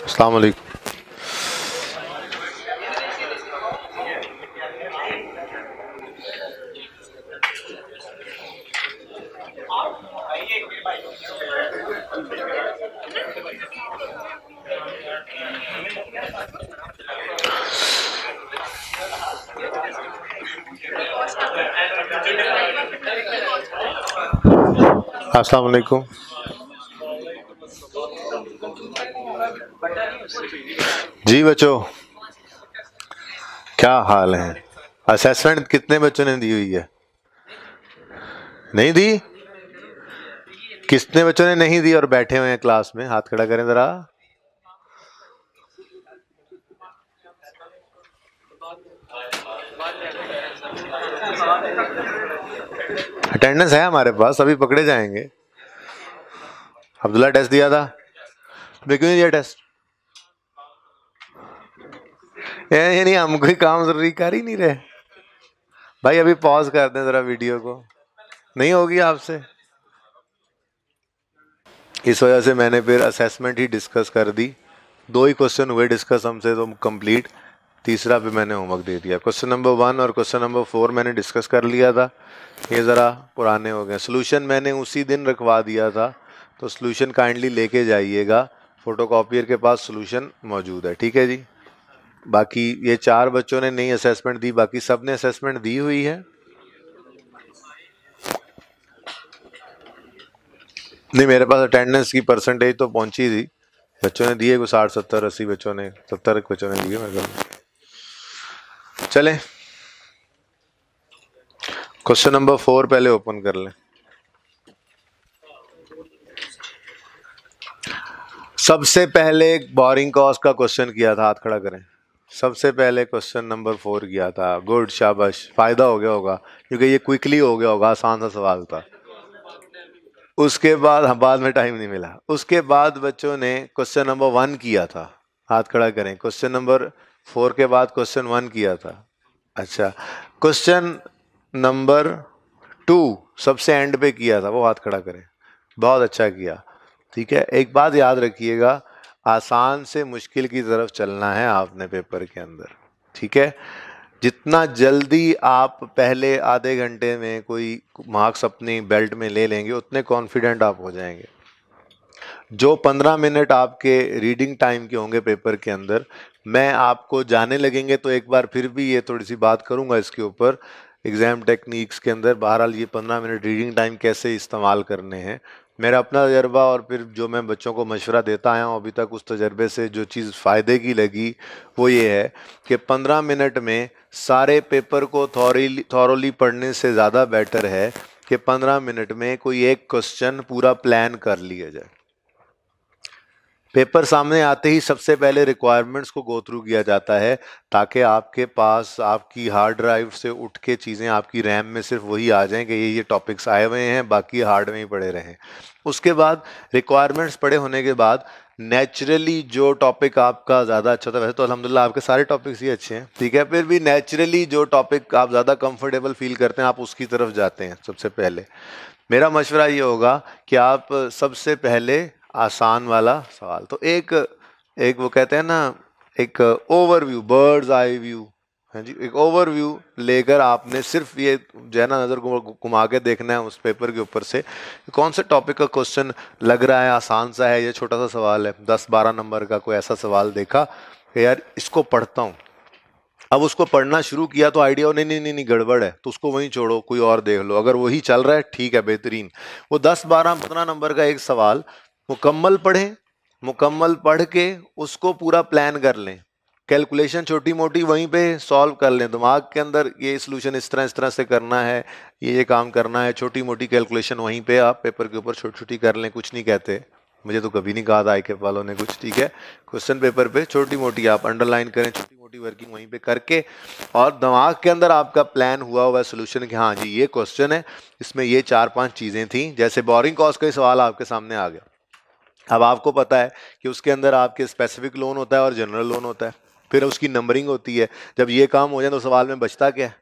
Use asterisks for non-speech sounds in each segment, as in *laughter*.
अस्सलाम वालेकुम अस्सलाम वालेकुम जी बच्चों, क्या हाल है? असेसमेंट कितने बच्चों ने दी हुई है? नहीं दी? कितने बच्चों ने नहीं दी और बैठे हुए हैं क्लास में? हाथ खड़ा करें जरा। अटेंडेंस है हमारे पास, अभी पकड़े जाएँगे। अब्दुल्ला टेस्ट दिया था। क्यों नहीं दिया टेस्ट ये नहीं हम कोई काम ज़रूरी कर ही नहीं रहे। भाई, अभी पॉज कर दें जरा वीडियो को। नहीं होगी आपसे? इस वजह से मैंने फिर असेसमेंट ही डिस्कस कर दी। दो ही क्वेश्चन हुए डिस्कस हमसे तो कंप्लीट तीसरा भी मैंने होमवर्क दे दिया। क्वेश्चन नंबर वन और क्वेश्चन नंबर फोर मैंने डिस्कस कर लिया था। ये ज़रा पुराने हो गए। सोल्यूशन मैंने उसी दिन रखवा दिया था। तो सोल्यूशन काइंडली लेके जाइएगा। फोटोकॉपियर के पास सोल्यूशन मौजूद है। ठीक है जी? बाकी ये चार बच्चों ने नई असेसमेंट दी, बाकी सबने असेसमेंट दी हुई है। नहीं, मेरे पास अटेंडेंस की परसेंटेज तो पहुँची थी। बच्चों ने दिए, कुछ साठ, सत्तर, अस्सी बच्चों ने, सत्तर बच्चों ने दिए मेरे को चले। क्वेश्चन नंबर फोर पहले ओपन कर लें। सबसे पहले बोरिंग कॉस्ट का क्वेश्चन किया था, हाथ खड़ा करें। सबसे पहले क्वेश्चन नंबर फोर किया था। गुड, शाबाश। फ़ायदा हो गया होगा, क्योंकि ये क्विकली हो गया होगा, आसान सा सवाल था। उसके बाद हाँ बाद में टाइम नहीं मिला। उसके बाद बच्चों ने क्वेश्चन नंबर वन किया था। हाथ खड़ा करें। क्वेश्चन नंबर फोर के बाद क्वेश्चन वन किया था। अच्छा क्वेश्चन नंबर टू सबसे एंड पे किया था। वो हाथ खड़ा करें। बहुत अच्छा किया। ठीक है, एक बात याद रखिएगा आसान से मुश्किल की तरफ़ चलना है आपने पेपर के अंदर, ठीक है? जितना जल्दी आप पहले आधे घंटे में कोई मार्क्स अपनी बेल्ट में ले लेंगे, उतने कॉन्फिडेंट आप हो जाएँगे। जो पंद्रह मिनट आपके रीडिंग टाइम के होंगे पेपर के अंदर, मैं आपको जाने लगेंगे तो एक बार फिर भी ये थोड़ी सी बात करूँगा इसके ऊपर। एग्ज़ाम टेक्निक्स के अंदर बहरहाल ये पंद्रह मिनट रीडिंग टाइम कैसे इस्तेमाल करने हैं मेरा अपना तजर्बा और फिर जो मैं बच्चों को मशवरा देता आया हूँ, अभी तक उस तजर्बे से जो चीज़ फ़ायदे की लगी, वो ये है कि पंद्रह मिनट में सारे पेपर को थॉरली थॉरली पढ़ने से ज़्यादा बेटर है कि पंद्रह मिनट में कोई एक क्वेश्चन पूरा प्लान कर लिया जाए। पेपर सामने आते ही सबसे पहले रिक्वायरमेंट्स को गो थ्रू किया जाता है, ताकि आपके पास, आपकी हार्ड ड्राइव से उठ के चीज़ें आपकी रैम में सिर्फ़ वही आ जाएँ कि ये ये टॉपिक्स आए हुए हैं, बाकी हार्ड में ही पड़े रहें। उसके बाद रिक्वायरमेंट्स पड़े होने के बाद नेचुरली जो टॉपिक आपका ज़्यादा अच्छा था, वैसे तो अलहमदिल्ला आपके सारे टॉपिक्स ही अच्छे हैं, ठीक है? फिर भी नेचुरली जो टॉपिक आप ज़्यादा कंफर्टेबल फील करते हैं, आप उसकी तरफ़ जाते हैं सबसे पहले। मेरा मशवरा ये होगा कि आप सबसे पहले आसान वाला सवाल। तो एक एक वो कहते हैं ना, एक ओवरव्यू बर्ड्स आई व्यू है जी? एक ओवरव्यू लेकर आपने सिर्फ़ ये जो है ना, नज़र घुमा के देखना है उस पेपर के ऊपर से। कौन से टॉपिक का क्वेश्चन लग रहा है? आसान सा है, ये छोटा सा सवाल है। दस, बारह नंबर का कोई ऐसा सवाल देखा कि यार इसको पढ़ता हूँ। अब उसको पढ़ना शुरू किया तो आइडिया नहीं नहीं नहीं नहीं, गड़बड़ है। तो उसको वहीं छोड़ो, कोई और देख लो। अगर वही चल रहा है, ठीक है, बेहतरीन। वो दस, बारह, पंद्रह नंबर का एक सवाल मुकम्मल पढ़ें, मुकम्मल पढ़ के उसको पूरा प्लान कर लें। कैलकुलेशन छोटी मोटी वहीं पे सॉल्व कर लें। दिमाग के अंदर ये सोल्यूशन इस तरह इस तरह से करना है, ये ये काम करना है। छोटी मोटी कैलकुलेशन वहीं पे आप पेपर के ऊपर छोटी छोटी कर लें, कुछ नहीं कहते। मुझे तो कभी नहीं कहा था आई वालों ने कुछ, ठीक है? क्वेश्चन पेपर पे छोटी मोटी आप अंडरलाइन करें छोटी मोटी वर्किंग वहीं पे करके और दिमाग के अंदर आपका प्लान हुआ हुआ सोल्यूशन कि हाँ जी, ये क्वेश्चन है। इसमें ये चार पाँच चीज़ें थी। जैसे बोरिंग कॉस्ट का सवाल आपके सामने आ गया। अब आपको पता है कि उसके अंदर आपके स्पेसिफिक लोन होता है और जनरल लोन होता है। फिर उसकी नंबरिंग होती है। जब ये काम हो जाए तो सवाल में बचता क्या है?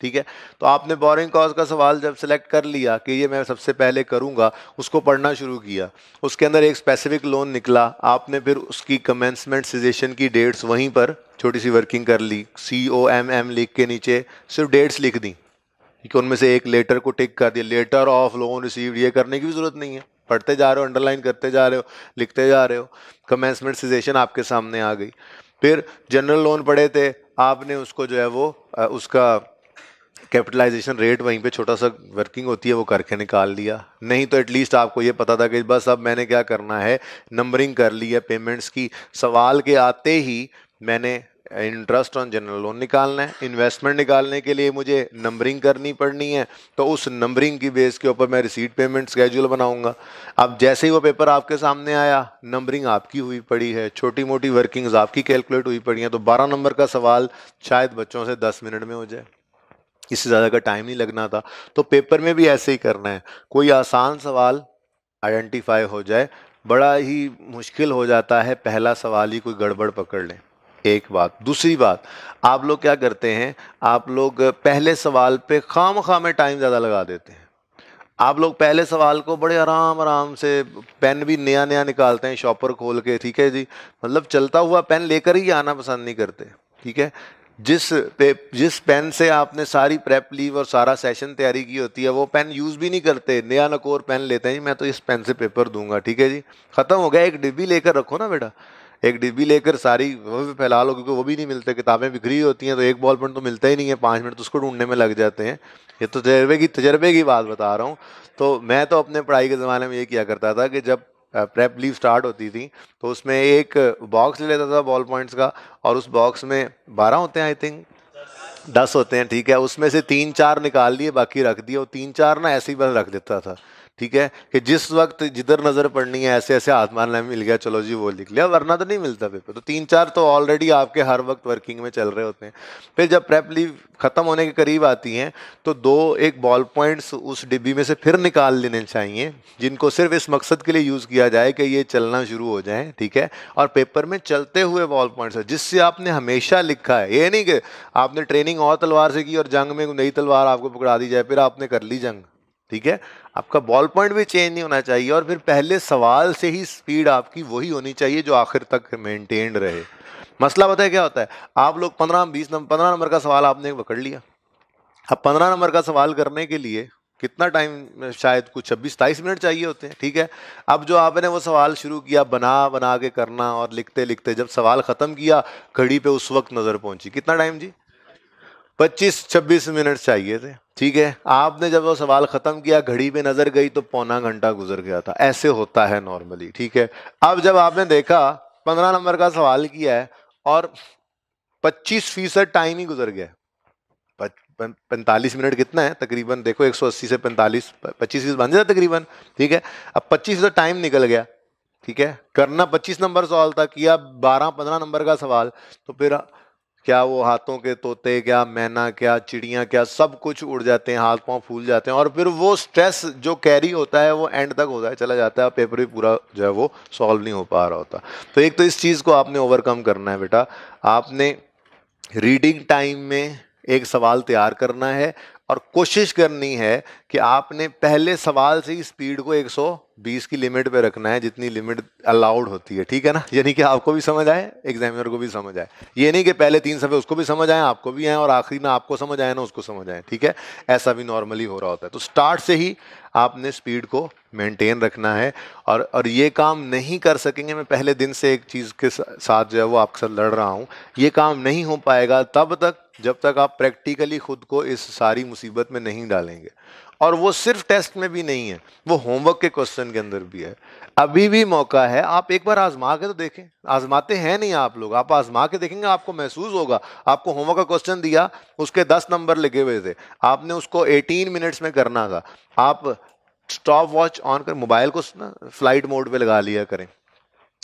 ठीक है? तो आपने बोरिंग कॉज का सवाल जब सेलेक्ट कर लिया कि ये मैं सबसे पहले करूँगा, उसको पढ़ना शुरू किया। उसके अंदर एक स्पेसिफिक लोन निकला। आपने फिर उसकी कमेंसमेंट सीजेशन की डेट्स वहीं पर छोटी सी वर्किंग कर ली। सी ओ एम एम लिख के नीचे सिर्फ़ डेट्स लिख दी। कि उनमें से एक लेटर को टिक कर दिया। लेटर ऑफ़ लोन रिसीव ये करने की भी ज़रूरत नहीं है। पढ़ते जा रहे हो अंडरलाइन करते जा रहे हो, लिखते जा रहे हो कमेंसमेंट सीजेशन आपके सामने आ गई। फिर जनरल लोन पढ़े थे, आपने उसको जो है वो उसका कैपिटलाइजेशन रेट वहीं पे छोटा सा वर्किंग होती है, वो करके निकाल लिया। नहीं तो एटलीस्ट आपको ये पता था कि बस अब मैंने क्या करना है नंबरिंग कर ली है पेमेंट्स की। सवाल के आते ही मैंने इंटरेस्ट ऑन जनरल लोन निकालना है। इन्वेस्टमेंट निकालने के लिए मुझे नंबरिंग करनी पड़नी है तो उस नंबरिंग की बेस के ऊपर मैं रिसीट पेमेंट स्केड्यूल बनाऊँगा। अब जैसे ही वो पेपर आपके सामने आया नंबरिंग आपकी हुई पड़ी है छोटी मोटी वर्किंग्स आपकी कैलकुलेट हुई पड़ी हैं तो 12 नंबर का सवाल शायद बच्चों से 10 मिनट में हो जाए। इससे ज़्यादा का टाइम नहीं लगना था। तो पेपर में भी ऐसे ही करना है। कोई आसान सवाल आइडेंटिफाई हो जाए, बड़ा ही मुश्किल हो जाता है, पहला सवाल ही कोई गड़बड़ पकड़ लें। एक बात, दूसरी बात, आप लोग क्या करते हैं, आप लोग पहले सवाल पे खाम खा में टाइम ज़्यादा लगा देते हैं। आप लोग पहले सवाल को बड़े आराम आराम से पेन भी नया नया निकालते हैं शॉपर खोल के, ठीक है जी? मतलब चलता हुआ पेन लेकर ही आना पसंद नहीं करते, ठीक है? जिस पे, जिस पेन से आपने सारी प्रेप लीव और सारा सेशन तैयारी की होती है, वो पेन यूज़ भी नहीं करते, नया नकोर पेन लेते हैं जी, मैं तो इस पेन से पेपर दूँगा, ठीक है जी? ख़त्म हो गया, एक डिब्बी लेकर रखो ना बेटा। एक डिब्बी लेकर सारी वो भी फैला लो क्योंकि वो भी नहीं मिलते, किताबें बिखरी होती हैं तो एक बॉल पेन तो मिलता ही नहीं है, पाँच मिनट तो उसको ढूँढने में लग जाते हैं। ये तो तजर्बे की तजर्बे की बात बता रहा हूँ। तो मैं तो अपने पढ़ाई के ज़माने में ये किया करता था कि जब प्रेप लीव स्टार्ट होती थी तो उसमें एक बॉक्स ले लेता था बॉल पॉइंट्स का, और उस बॉक्स में बारह होते हैं आई थिंक दस होते हैं, ठीक है। उसमें से तीन चार निकाल लिए बाकी रख दिए, और तीन चार ना ऐसे ही बस रख देता था। ठीक है? कि जिस वक्त जिधर नज़र पड़नी है ऐसे ऐसे आसमान में मिल गया, चलो जी वो लिख लिया, वरना तो नहीं मिलता पेपर तो तीन चार तो ऑलरेडी आपके हर वक्त वर्किंग में चल रहे होते हैं। फिर जब प्रेप लीव ख़त्म होने के करीब आती हैं तो दो एक बॉल पॉइंट्स उस डिब्बी में से फिर निकाल लेने चाहिए, जिनको सिर्फ़ इस मकसद के लिए यूज़ किया जाए कि ये चलना शुरू हो जाए, ठीक है? और पेपर में चलते हुए बॉल पॉइंट्स जिससे आपने हमेशा लिखा है। ये नहीं कि आपने ट्रेनिंग और तलवार से की और जंग में नई तलवार आपको पकड़ा दी जाए, फिर आपने कर ली जंग। ठीक है? आपका बॉल पॉइंट भी चेंज नहीं होना चाहिए और फिर पहले सवाल से ही स्पीड आपकी वही होनी चाहिए जो आखिर तक मेंटेन रहे। मसला बताए क्या होता है? आप लोग पंद्रह, बीस नंबर पंद्रह नंबर का सवाल आपने पकड़ लिया। अब पंद्रह नंबर का सवाल करने के लिए कितना टाइम शायद कुछ छब्बीस तेईस मिनट चाहिए होते हैं, ठीक है? अब जो आपने वो सवाल शुरू किया, बना बना के करना और लिखते लिखते जब सवाल ख़त्म किया, घड़ी पे उस वक्त नज़र पहुँची। कितना टाइम जी? पच्चीस छब्बीस मिनट चाहिए थे। ठीक है? आपने जब वो सवाल ख़त्म किया, घड़ी पे नज़र गई तो पौना घंटा गुजर गया था। ऐसे होता है नॉर्मली ठीक है? अब जब आपने देखा, पंद्रह नंबर का सवाल किया है और पच्चीस फ़ीसद टाइम ही गुजर गया पैंतालीस मिनट कितना है? तकरीबन देखो 180 से पैंतालीस, पच्चीस फ़ीसद बन जाता तकरीबन, ठीक है? अब पच्चीस फ़ीसद टाइम निकल गया, ठीक है? करना पच्चीस नंबर सवाल था, किया बारह, पंद्रह नंबर का सवाल तो फिर क्या वो हाथों के तोते, क्या मैना, क्या चिड़ियाँ, क्या सब कुछ उड़ जाते हैं, हाथ पाँव फूल जाते हैं और फिर वो स्ट्रेस जो कैरी होता है, वो एंड तक होता है, चला जाता है पेपर भी पूरा जो है वो सॉल्व नहीं हो पा रहा होता। तो एक तो इस चीज़ को आपने ओवरकम करना है बेटा। आपने रीडिंग टाइम में एक सवाल तैयार करना है और कोशिश करनी है कि आपने पहले सवाल से ही स्पीड को 120 की लिमिट पे रखना है, जितनी लिमिट अलाउड होती है, ठीक है ना? यानी कि आपको भी समझ आए एग्जामिनर को भी समझ आए। ये नहीं कि पहले तीन सफ़े उसको भी समझ आए, आपको भी आए और आखिरी में आपको समझ आए ना, उसको समझ आए, ठीक है? ऐसा भी नॉर्मली हो रहा होता है। तो स्टार्ट से ही आपने स्पीड को मेंटेन रखना है और और ये काम नहीं कर सकेंगे, मैं पहले दिन से एक चीज़ के साथ जो है वो आपके साथ लड़ रहा हूँ। ये काम नहीं हो पाएगा, तब तक जब तक आप प्रैक्टिकली खुद को इस सारी मुसीबत में नहीं डालेंगे। और वो सिर्फ़ टेस्ट में भी नहीं है, वो होमवर्क के क्वेश्चन के अंदर भी है। अभी भी मौका है, आप एक बार आजमा के तो देखें। आजमाते हैं नहीं आप लोग, आप आजमा के देखेंगे, आपको महसूस होगा। आपको होमवर्क का क्वेश्चन दिया, उसके दस नंबर लिखे हुए थे। आपने उसको एटीन मिनट्स में करना था। आप स्टॉप वॉच ऑन कर मोबाइल को फ़्लाइट मोड पे लगा लिया करें।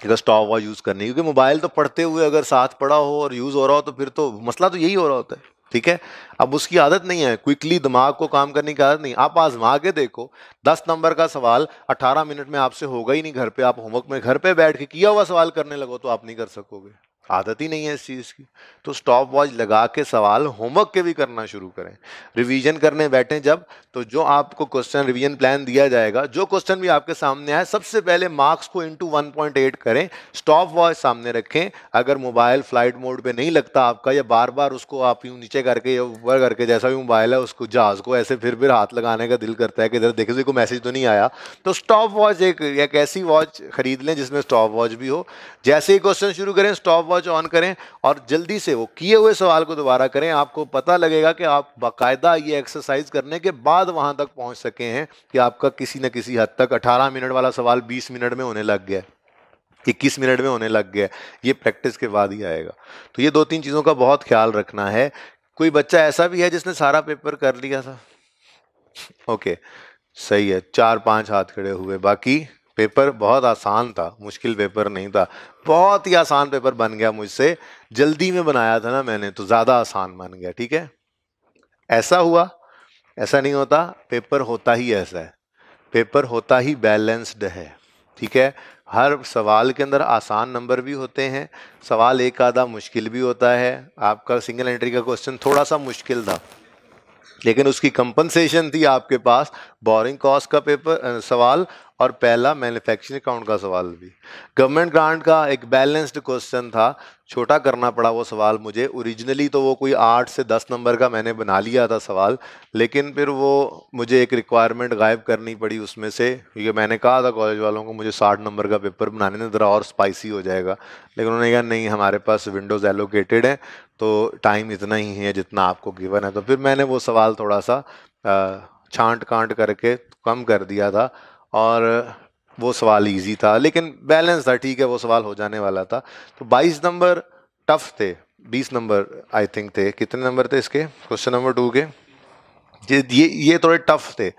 अगर स्टॉप वॉच यूज़ करनी क्योंकि मोबाइल तो पढ़ते हुए अगर साथ पड़ा हो और यूज़ हो रहा हो तो फिर तो मसला तो यही हो रहा होता है, ठीक है? अब उसकी आदत नहीं है क्विकली दिमाग को काम करने की आदत नहीं। आप आजमा के देखो, दस नंबर का सवाल अठारह मिनट में आपसे होगा ही नहीं घर पे, आप होमवर्क में घर पे बैठ के किया हुआ सवाल करने लगो तो आप नहीं कर सकोगे। आदत ही नहीं है इस चीज़ की। तो स्टॉप वॉच लगा के सवाल होमवर्क के भी करना शुरू करें। रिवीजन करने बैठे जब तो जो आपको क्वेश्चन रिवीजन प्लान दिया जाएगा, जो क्वेश्चन भी आपके सामने आए, सबसे पहले मार्क्स को इंटू वन पॉइंट एट करें स्टॉप वॉच सामने रखें। अगर मोबाइल फ़्लाइट मोड पे नहीं लगता आपका, या बार बार उसको आप यूँ नीचे करके, या ऊपर करके जैसा भी मोबाइल है, उसको जहाज़ को ऐसे फिर फिर हाथ लगाने का दिल करता है कि इधर देखे को मैसेज तो नहीं आया। तो स्टॉप वॉच एक एक ऐसी वॉच खरीद लें जिसमें स्टॉप वॉच भी हो। जैसे ही क्वेश्चन शुरू करें स्टॉप वॉच ऑन करें और जल्दी से वो किए हुए सवाल को दोबारा करें, आपको पता लगेगा कि आप बाकायदा ये एक्सरसाइज करने के बाद वहाँ तक पहुँच सके हैं कि आपका किसी न किसी हद तक 18 मिनट वाला सवाल 20 मिनट में होने लग गया इक्कीस मिनट में होने लग गया ये प्रैक्टिस के बाद ही आएगा। तो ये दो तीन चीज़ों का बहुत ख्याल रखना है। कोई बच्चा ऐसा भी है जिसने सारा पेपर कर लिया था? ओके सही है। चार पाँच हाथ खड़े हुए। बाकी? पेपर बहुत आसान था, मुश्किल पेपर नहीं था। बहुत ही आसान पेपर बन गया मुझसे। जल्दी में बनाया था ना मैंने तो ज़्यादा आसान बन गया, ठीक है? ऐसा हुआ, ऐसा नहीं होता, पेपर होता ही ऐसा है। पेपर होता ही बैलेंस्ड है, ठीक है? हर सवाल के अंदर आसान नंबर भी होते हैं, सवाल एक आधा मुश्किल भी होता है। आपका सिंगल एंट्री का क्वेश्चन थोड़ा सा मुश्किल था, लेकिन उसकी कंपनसेशन थी आपके पास। बोरिंग कॉस्ट का पेपर सवाल और पहला मैन्युफैक्चरिंग अकाउंट का सवाल भी। गवर्नमेंट ग्रांट का एक बैलेंस्ड क्वेश्चन था, छोटा करना पड़ा वो सवाल मुझे। ओरिजिनली तो वो कोई आठ से दस नंबर का मैंने बना लिया था सवाल, लेकिन फिर वो मुझे एक रिक्वायरमेंट गायब करनी पड़ी उसमें से, क्योंकि मैंने कहा था कॉलेज वालों को मुझे साठ नंबर का पेपर बनाने में ज़रा और स्पाइसी हो जाएगा। लेकिन उन्होंने कहा, नहीं, हमारे पास विंडोज़ एलोकेटेड है तो टाइम इतना ही है जितना आपको गिवन है। तो फिर मैंने वो सवाल थोड़ा सा छांट कांट करके कम कर दिया था। और वो सवाल इजी था लेकिन बैलेंस था ठीक है वो सवाल हो जाने वाला था। तो 22 नंबर टफ थे 20 नंबर आई थिंक थे। कितने नंबर थे इसके? क्वेश्चन नंबर टू के। ये ये ये थोड़े टफ थे।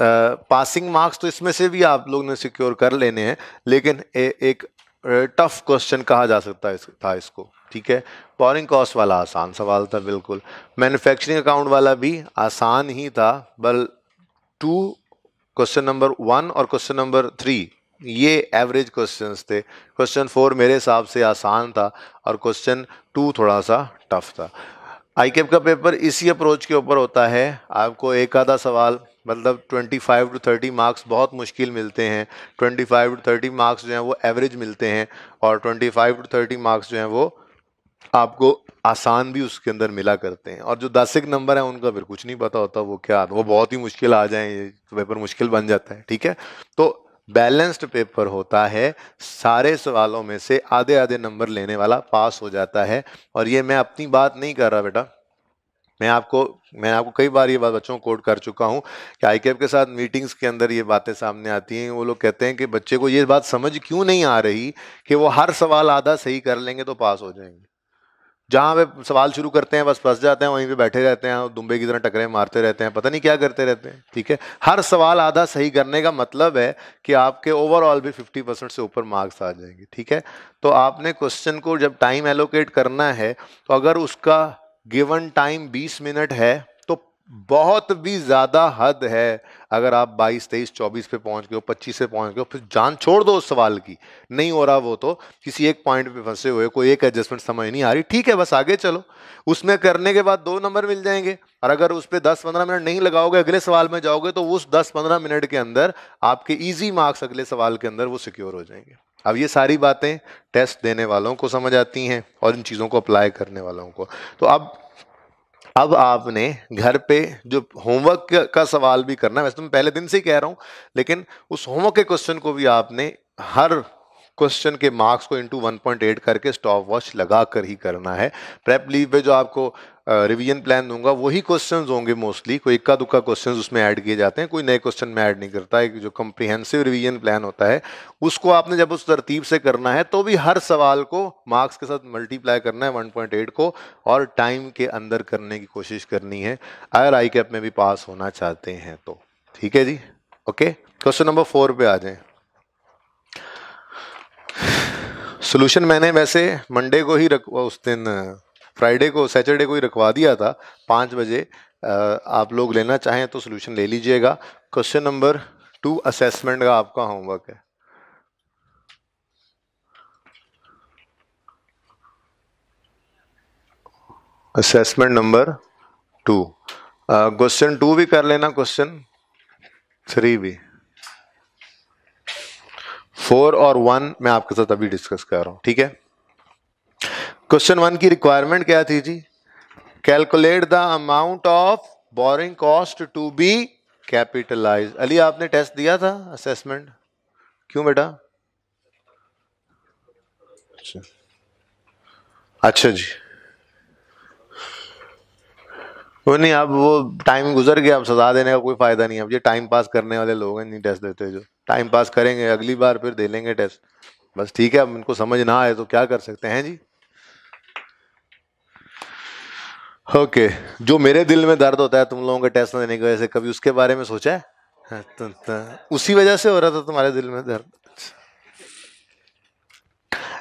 पासिंग मार्क्स तो इसमें से भी आप लोग ने सिक्योर कर लेने हैं लेकिन ए, एक टफ क्वेश्चन कहा जा सकता है इस, था इसको ठीक है? बोरिंग कॉस्ट वाला आसान सवाल था बिल्कुल। मैन्युफैक्चरिंग अकाउंट वाला भी आसान ही था बल टू क्वेश्चन नंबर वन और क्वेश्चन नंबर थ्री ये एवरेज क्वेश्चंस थे। क्वेश्चन फोर मेरे हिसाब से आसान था और क्वेश्चन टू थोड़ा सा टफ था। आई कैप का पेपर इसी अप्रोच के ऊपर होता है। आपको एक आधा सवाल मतलब 25 टू 30 मार्क्स बहुत मुश्किल मिलते हैं। 25 टू 30 मार्क्स जो हैं वो एवरेज मिलते हैं और 25 टू 30 मार्क्स जो हैं वो आपको आसान भी उसके अंदर मिला करते हैं। और जो दस एक नंबर है, उनका फिर कुछ नहीं पता होता वो क्या, वो बहुत ही मुश्किल आ जाए तो पेपर मुश्किल बन जाता है, ठीक है? तो बैलेंस्ड पेपर होता है, सारे सवालों में से आधे आधे नंबर लेने वाला पास हो जाता है। और ये मैं अपनी बात नहीं कर रहा बेटा, मैं आपको मैं आपको कई बार ये बात बच्चों को कोट कर चुका हूँ कि आई के साथ मीटिंग्स के अंदर ये बातें सामने आती हैं, वो लोग कहते हैं कि बच्चे को ये बात समझ क्यों नहीं आ रही कि वो हर सवाल आधा सही कर लेंगे तो पास हो जाएँगे। जहाँ पे सवाल शुरू करते हैं, बस फंस जाते हैं, वहीं पे बैठे रहते हैं दुम्बे की तरह टकरे मारते रहते हैं, पता नहीं क्या करते रहते हैं, ठीक है? हर सवाल आधा सही करने का मतलब है कि आपके ओवरऑल भी 50 परसेंट से ऊपर मार्क्स आ जाएँगे, ठीक है? तो आपने क्वेश्चन को जब टाइम एलोकेट करना है तो अगर उसका गिवन टाइम 20 मिनट है बहुत भी ज़्यादा हद है। अगर आप 22, 23, 24 पे पहुँच गए हो 25 पे पहुँच गए हो फिर जान छोड़ दो उस सवाल की। नहीं हो रहा वो तो किसी एक पॉइंट पे फंसे हुए कोई एक एडजस्टमेंट समझ नहीं आ रही। ठीक है बस आगे चलो। उसमें करने के बाद दो नंबर मिल जाएँगे। और अगर उस पर दस पंद्रह मिनट नहीं लगाओगे अगले सवाल में जाओगे तो उस दस पंद्रह मिनट के अंदर आपके ईजी मार्क्स अगले सवाल के अंदर वो सिक्योर हो जाएँगे। अब ये सारी बातें टेस्ट देने वालों को समझ आती हैं और इन चीज़ों को अप्लाई करने वालों को। तो अब अब आपने घर पे जो होमवर्क का सवाल भी करना, वैसे तो मैं पहले दिन से ही कह रहा हूँ, लेकिन उस होमवर्क के क्वेश्चन को भी आपने हर क्वेश्चन के मार्क्स को इंटू वन पॉइंट एट करके स्टॉप वॉच लगा कर ही करना है। प्रेप लीव पे जो आपको रिवीजन प्लान दूँगा, वही क्वेश्चंस होंगे मोस्टली कोई इक्का दुक्का क्वेश्चंस उसमें ऐड किए जाते हैं, कोई नए क्वेश्चन में ऐड नहीं करता। है जो कम्प्रीहेंसिव रिवीजन प्लान होता है, उसको आपने जब उस तरतीब से करना है तो भी हर सवाल को मार्क्स के साथ मल्टीप्लाई करना है 1.8 को, और टाइम के अंदर करने की कोशिश करनी है। अगर आई कैप में भी पास होना चाहते हैं तो। ठीक है जी? ओके क्वेश्चन नंबर फोर पे आ जाए। सोल्यूशन मैंने वैसे मंडे को ही रख, उस दिन फ्राइडे को सैटरडे को ही रखवा दिया था, पाँच बजे। आप लोग लेना चाहें तो सोल्यूशन ले लीजिएगा। क्वेश्चन नंबर टू असेसमेंट का आपका होमवर्क है। Assessment number two question two भी कर लेना क्वेश्चन थ्री भी। फोर और वन मैं आपके साथ अभी डिस्कस कर रहा हूँ, ठीक है? क्वेश्चन वन की रिक्वायरमेंट क्या थी जी? Calculate the amount of borrowing cost to be capitalize Ali, आपने टेस्ट दिया था असेसमेंट क्यों बेटा? अच्छा। अच्छा जी। वो नहीं अब वो टाइम गुजर गया अब सजा देने का कोई फ़ायदा नहीं अब ये टाइम पास करने वाले लोग हैं नहीं टेस्ट देते जो। टाइम पास करेंगे अगली बार फिर दे लेंगे टेस्ट बस ठीक है अब इनको समझ ना आए तो क्या कर सकते हैं जी? Okay okay. जो मेरे दिल में दर्द होता है तुम लोगों के टेस्ट देने की वजह से कभी उसके बारे में सोचा है? हाँ, तो, तो, उसी वजह से हो रहा था तुम्हारे दिल में दर्द।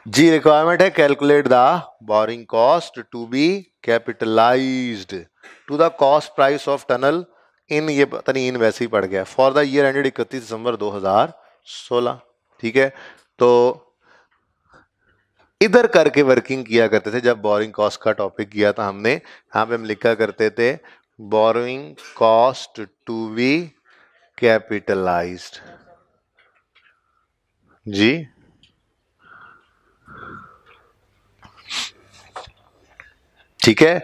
जी रिक्वायरमेंट है calculate the borrowing cost to be capitalized to the cost price of tunnel in ये पता नहीं इन वैसे ही पड़ गया। फॉर द ईयर एंडेड इकतीस दिसंबर 2016 ठीक है? तो इधर करके वर्किंग किया करते थे, जब बोरिंग कॉस्ट का टॉपिक किया था हमने, यहाँ पे हम लिखा करते थे borrowing cost to be capitalized जी? ठीक है?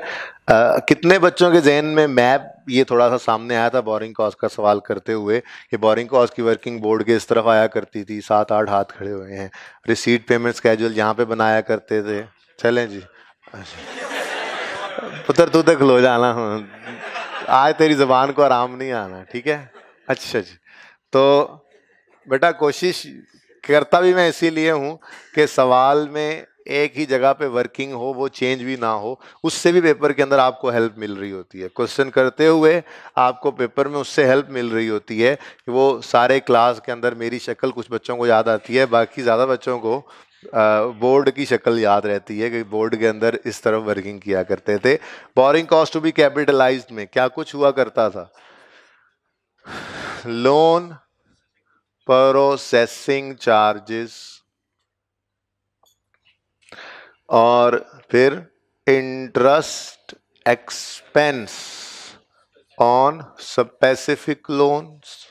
कितने बच्चों के जहन में मैप ये थोड़ा सा सामने आया था बोरिंग कॉस्ट का सवाल करते हुए कि बोरिंग कॉस्ट की वर्किंग बोर्ड के इस तरफ़ आया करती थी, सात आठ हाथ खड़े हुए हैं। रिसीट पेमेंट स्केजुअल यहाँ पे बनाया करते थे। चलें जी। पुत्र, तू तक लो, जाना। आज तेरी जबान को आराम नहीं आना, ठीक है? अच्छा जी। तो बेटा कोशिश करता भी मैं इसीलिए हूँ कि सवाल में एक ही जगह पे वर्किंग हो, वो चेंज भी ना हो, उससे भी पेपर के अंदर आपको हेल्प मिल रही होती है। क्वेश्चन करते हुए आपको पेपर में उससे हेल्प मिल रही होती है कि वो सारे क्लास के अंदर मेरी शक्ल कुछ बच्चों को याद आती है, बाकी ज़्यादा बच्चों को बोर्ड की शक्ल याद रहती है कि बोर्ड के अंदर इस तरफ़ वर्किंग किया करते थे। Borrowing cost to be capitalize में क्या कुछ हुआ करता था? लोन प्रोसेसिंग चार्जेस और फिर interest expense on specific loans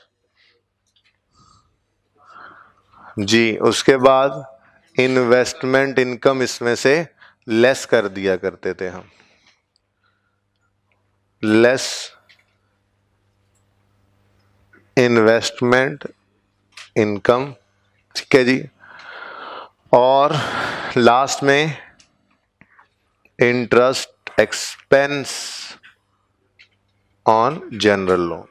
जी, उसके बाद इन्वेस्टमेंट इनकम इसमें से लेस कर दिया करते थे हम। लेस इन्वेस्टमेंट इनकम ठीक है जी? और लास्ट में interest expense on general loan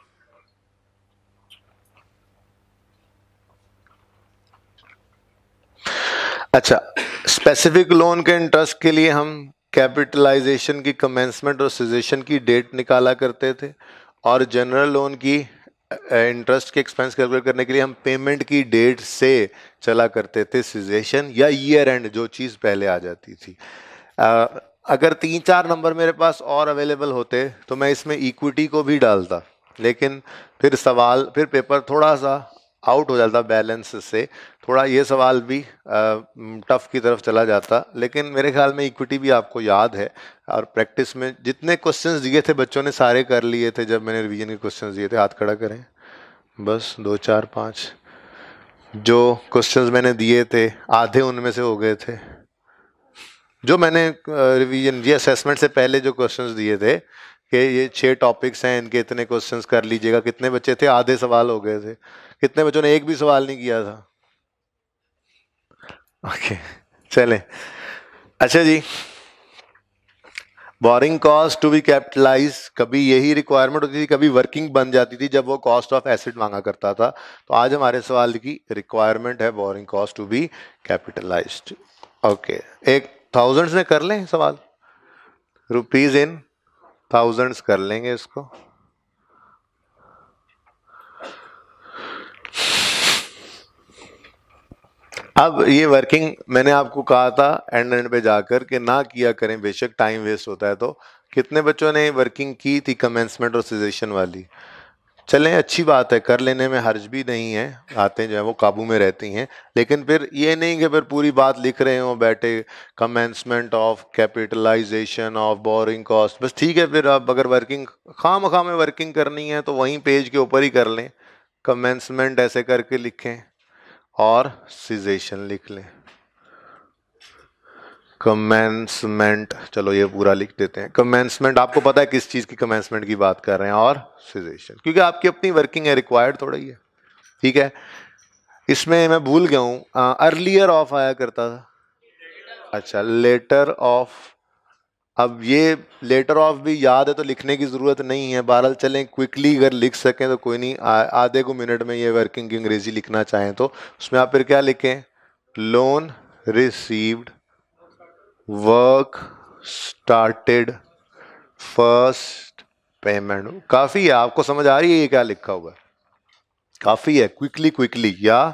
अच्छा स्पेसिफिक लोन के इंटरेस्ट के लिए हम कैपिटलाइजेशन की कमेंसमेंट और सिजेशन की डेट निकाला करते थे और जनरल लोन की इंटरेस्ट के एक्सपेंस कैलकुलेट करने के लिए हम पेमेंट की डेट से चला करते थे सिजेशन या ईयर एंड जो चीज़ पहले आ जाती थी। अगर तीन चार नंबर मेरे पास और अवेलेबल होते तो मैं इसमें इक्विटी को भी डालता। लेकिन फिर सवाल, फिर पेपर थोड़ा सा आउट हो जाता बैलेंस से। थोड़ा ये सवाल भी टफ की तरफ़ चला जाता। लेकिन मेरे ख्याल में इक्विटी भी आपको याद है। और प्रैक्टिस में जितने क्वेश्चंस दिए थे, बच्चों ने सारे कर लिए थे, जब मैंने रिवीजन के क्वेश्चंस दिए थे, हाथ खड़ा करें। बस दो, चार, पाँच। जो क्वेश्चंस मैंने दिए थे, आधे उनमें से हो गए थे। जो मैंने रिवीजन ये असेसमेंट से पहले जो क्वेश्चंस दिए थे, कि ये छह टॉपिक्स हैं, इनके इतने क्वेश्चंस कर लीजिएगा, कितने बच्चे थे, आधे सवाल हो गए थे। कितने बच्चों ने एक भी सवाल नहीं किया था। ओके, चलें। अच्छा जी। Borrowing cost to be capitalize कभी यही रिक्वायरमेंट होती थी, कभी वर्किंग बन जाती थी, जब वो कॉस्ट ऑफ़ एसिड मांगा करता था। तो आज हमारे सवाल की रिक्वायरमेंट है borrowing cost to be capitalized okay, एक थाउजेंड्स में कर लें सवाल? रुपीज़ इन थाउजेंड्स कर लेंगे इसको। अब ये वर्किंग मैंने आपको कहा था एंड एंड पे जाकर कि ना किया करें, बेशक टाइम वेस्ट होता है तो। कितने बच्चों ने वर्किंग की थी कमेंसमेंट और सजेशन वाली? चलें, अच्छी बात है, कर लेने में हर्ज भी नहीं है आते जो है वो काबू में रहती हैं, लेकिन फिर ये नहीं कि फिर पूरी बात लिख रहे हो, बैठे commencement of capitalization of borrowing cost बस ठीक है फिर आप अगर वर्किंग खाम खा में वर्किंग करनी है तो वहीं पेज के ऊपर ही कर लें कमेंसमेंट ऐसे करके लिखें और सिजेशन लिख लें। कमेंसमेंट चलो ये पूरा लिख देते हैं। कमेंसमेंट आपको पता है किस चीज़ की कमेंसमेंट की बात कर रहे हैं? और सिजेशन क्योंकि आपकी अपनी वर्किंग है रिक्वायर्ड थोड़ा ही है। ठीक है? इसमें मैं भूल गया हूँ। अर्लियर ऑफ़ आया करता था। अच्छा लेटर ऑफ़ अब ये लेटर ऑफ़ भी याद है तो लिखने की ज़रूरत नहीं है। बहरहाल चलें क्विकली अगर लिख सकें तो कोई नहीं। आधे को मिनट में ये वर्किंग अंग्रेज़ी लिखना चाहें तो। उसमें आप फिर क्या लिखें? Loan received work started first payment काफ़ी है, आपको समझ आ रही है ये क्या लिखा हुआ है? काफ़ी है क्विकली क्विकली या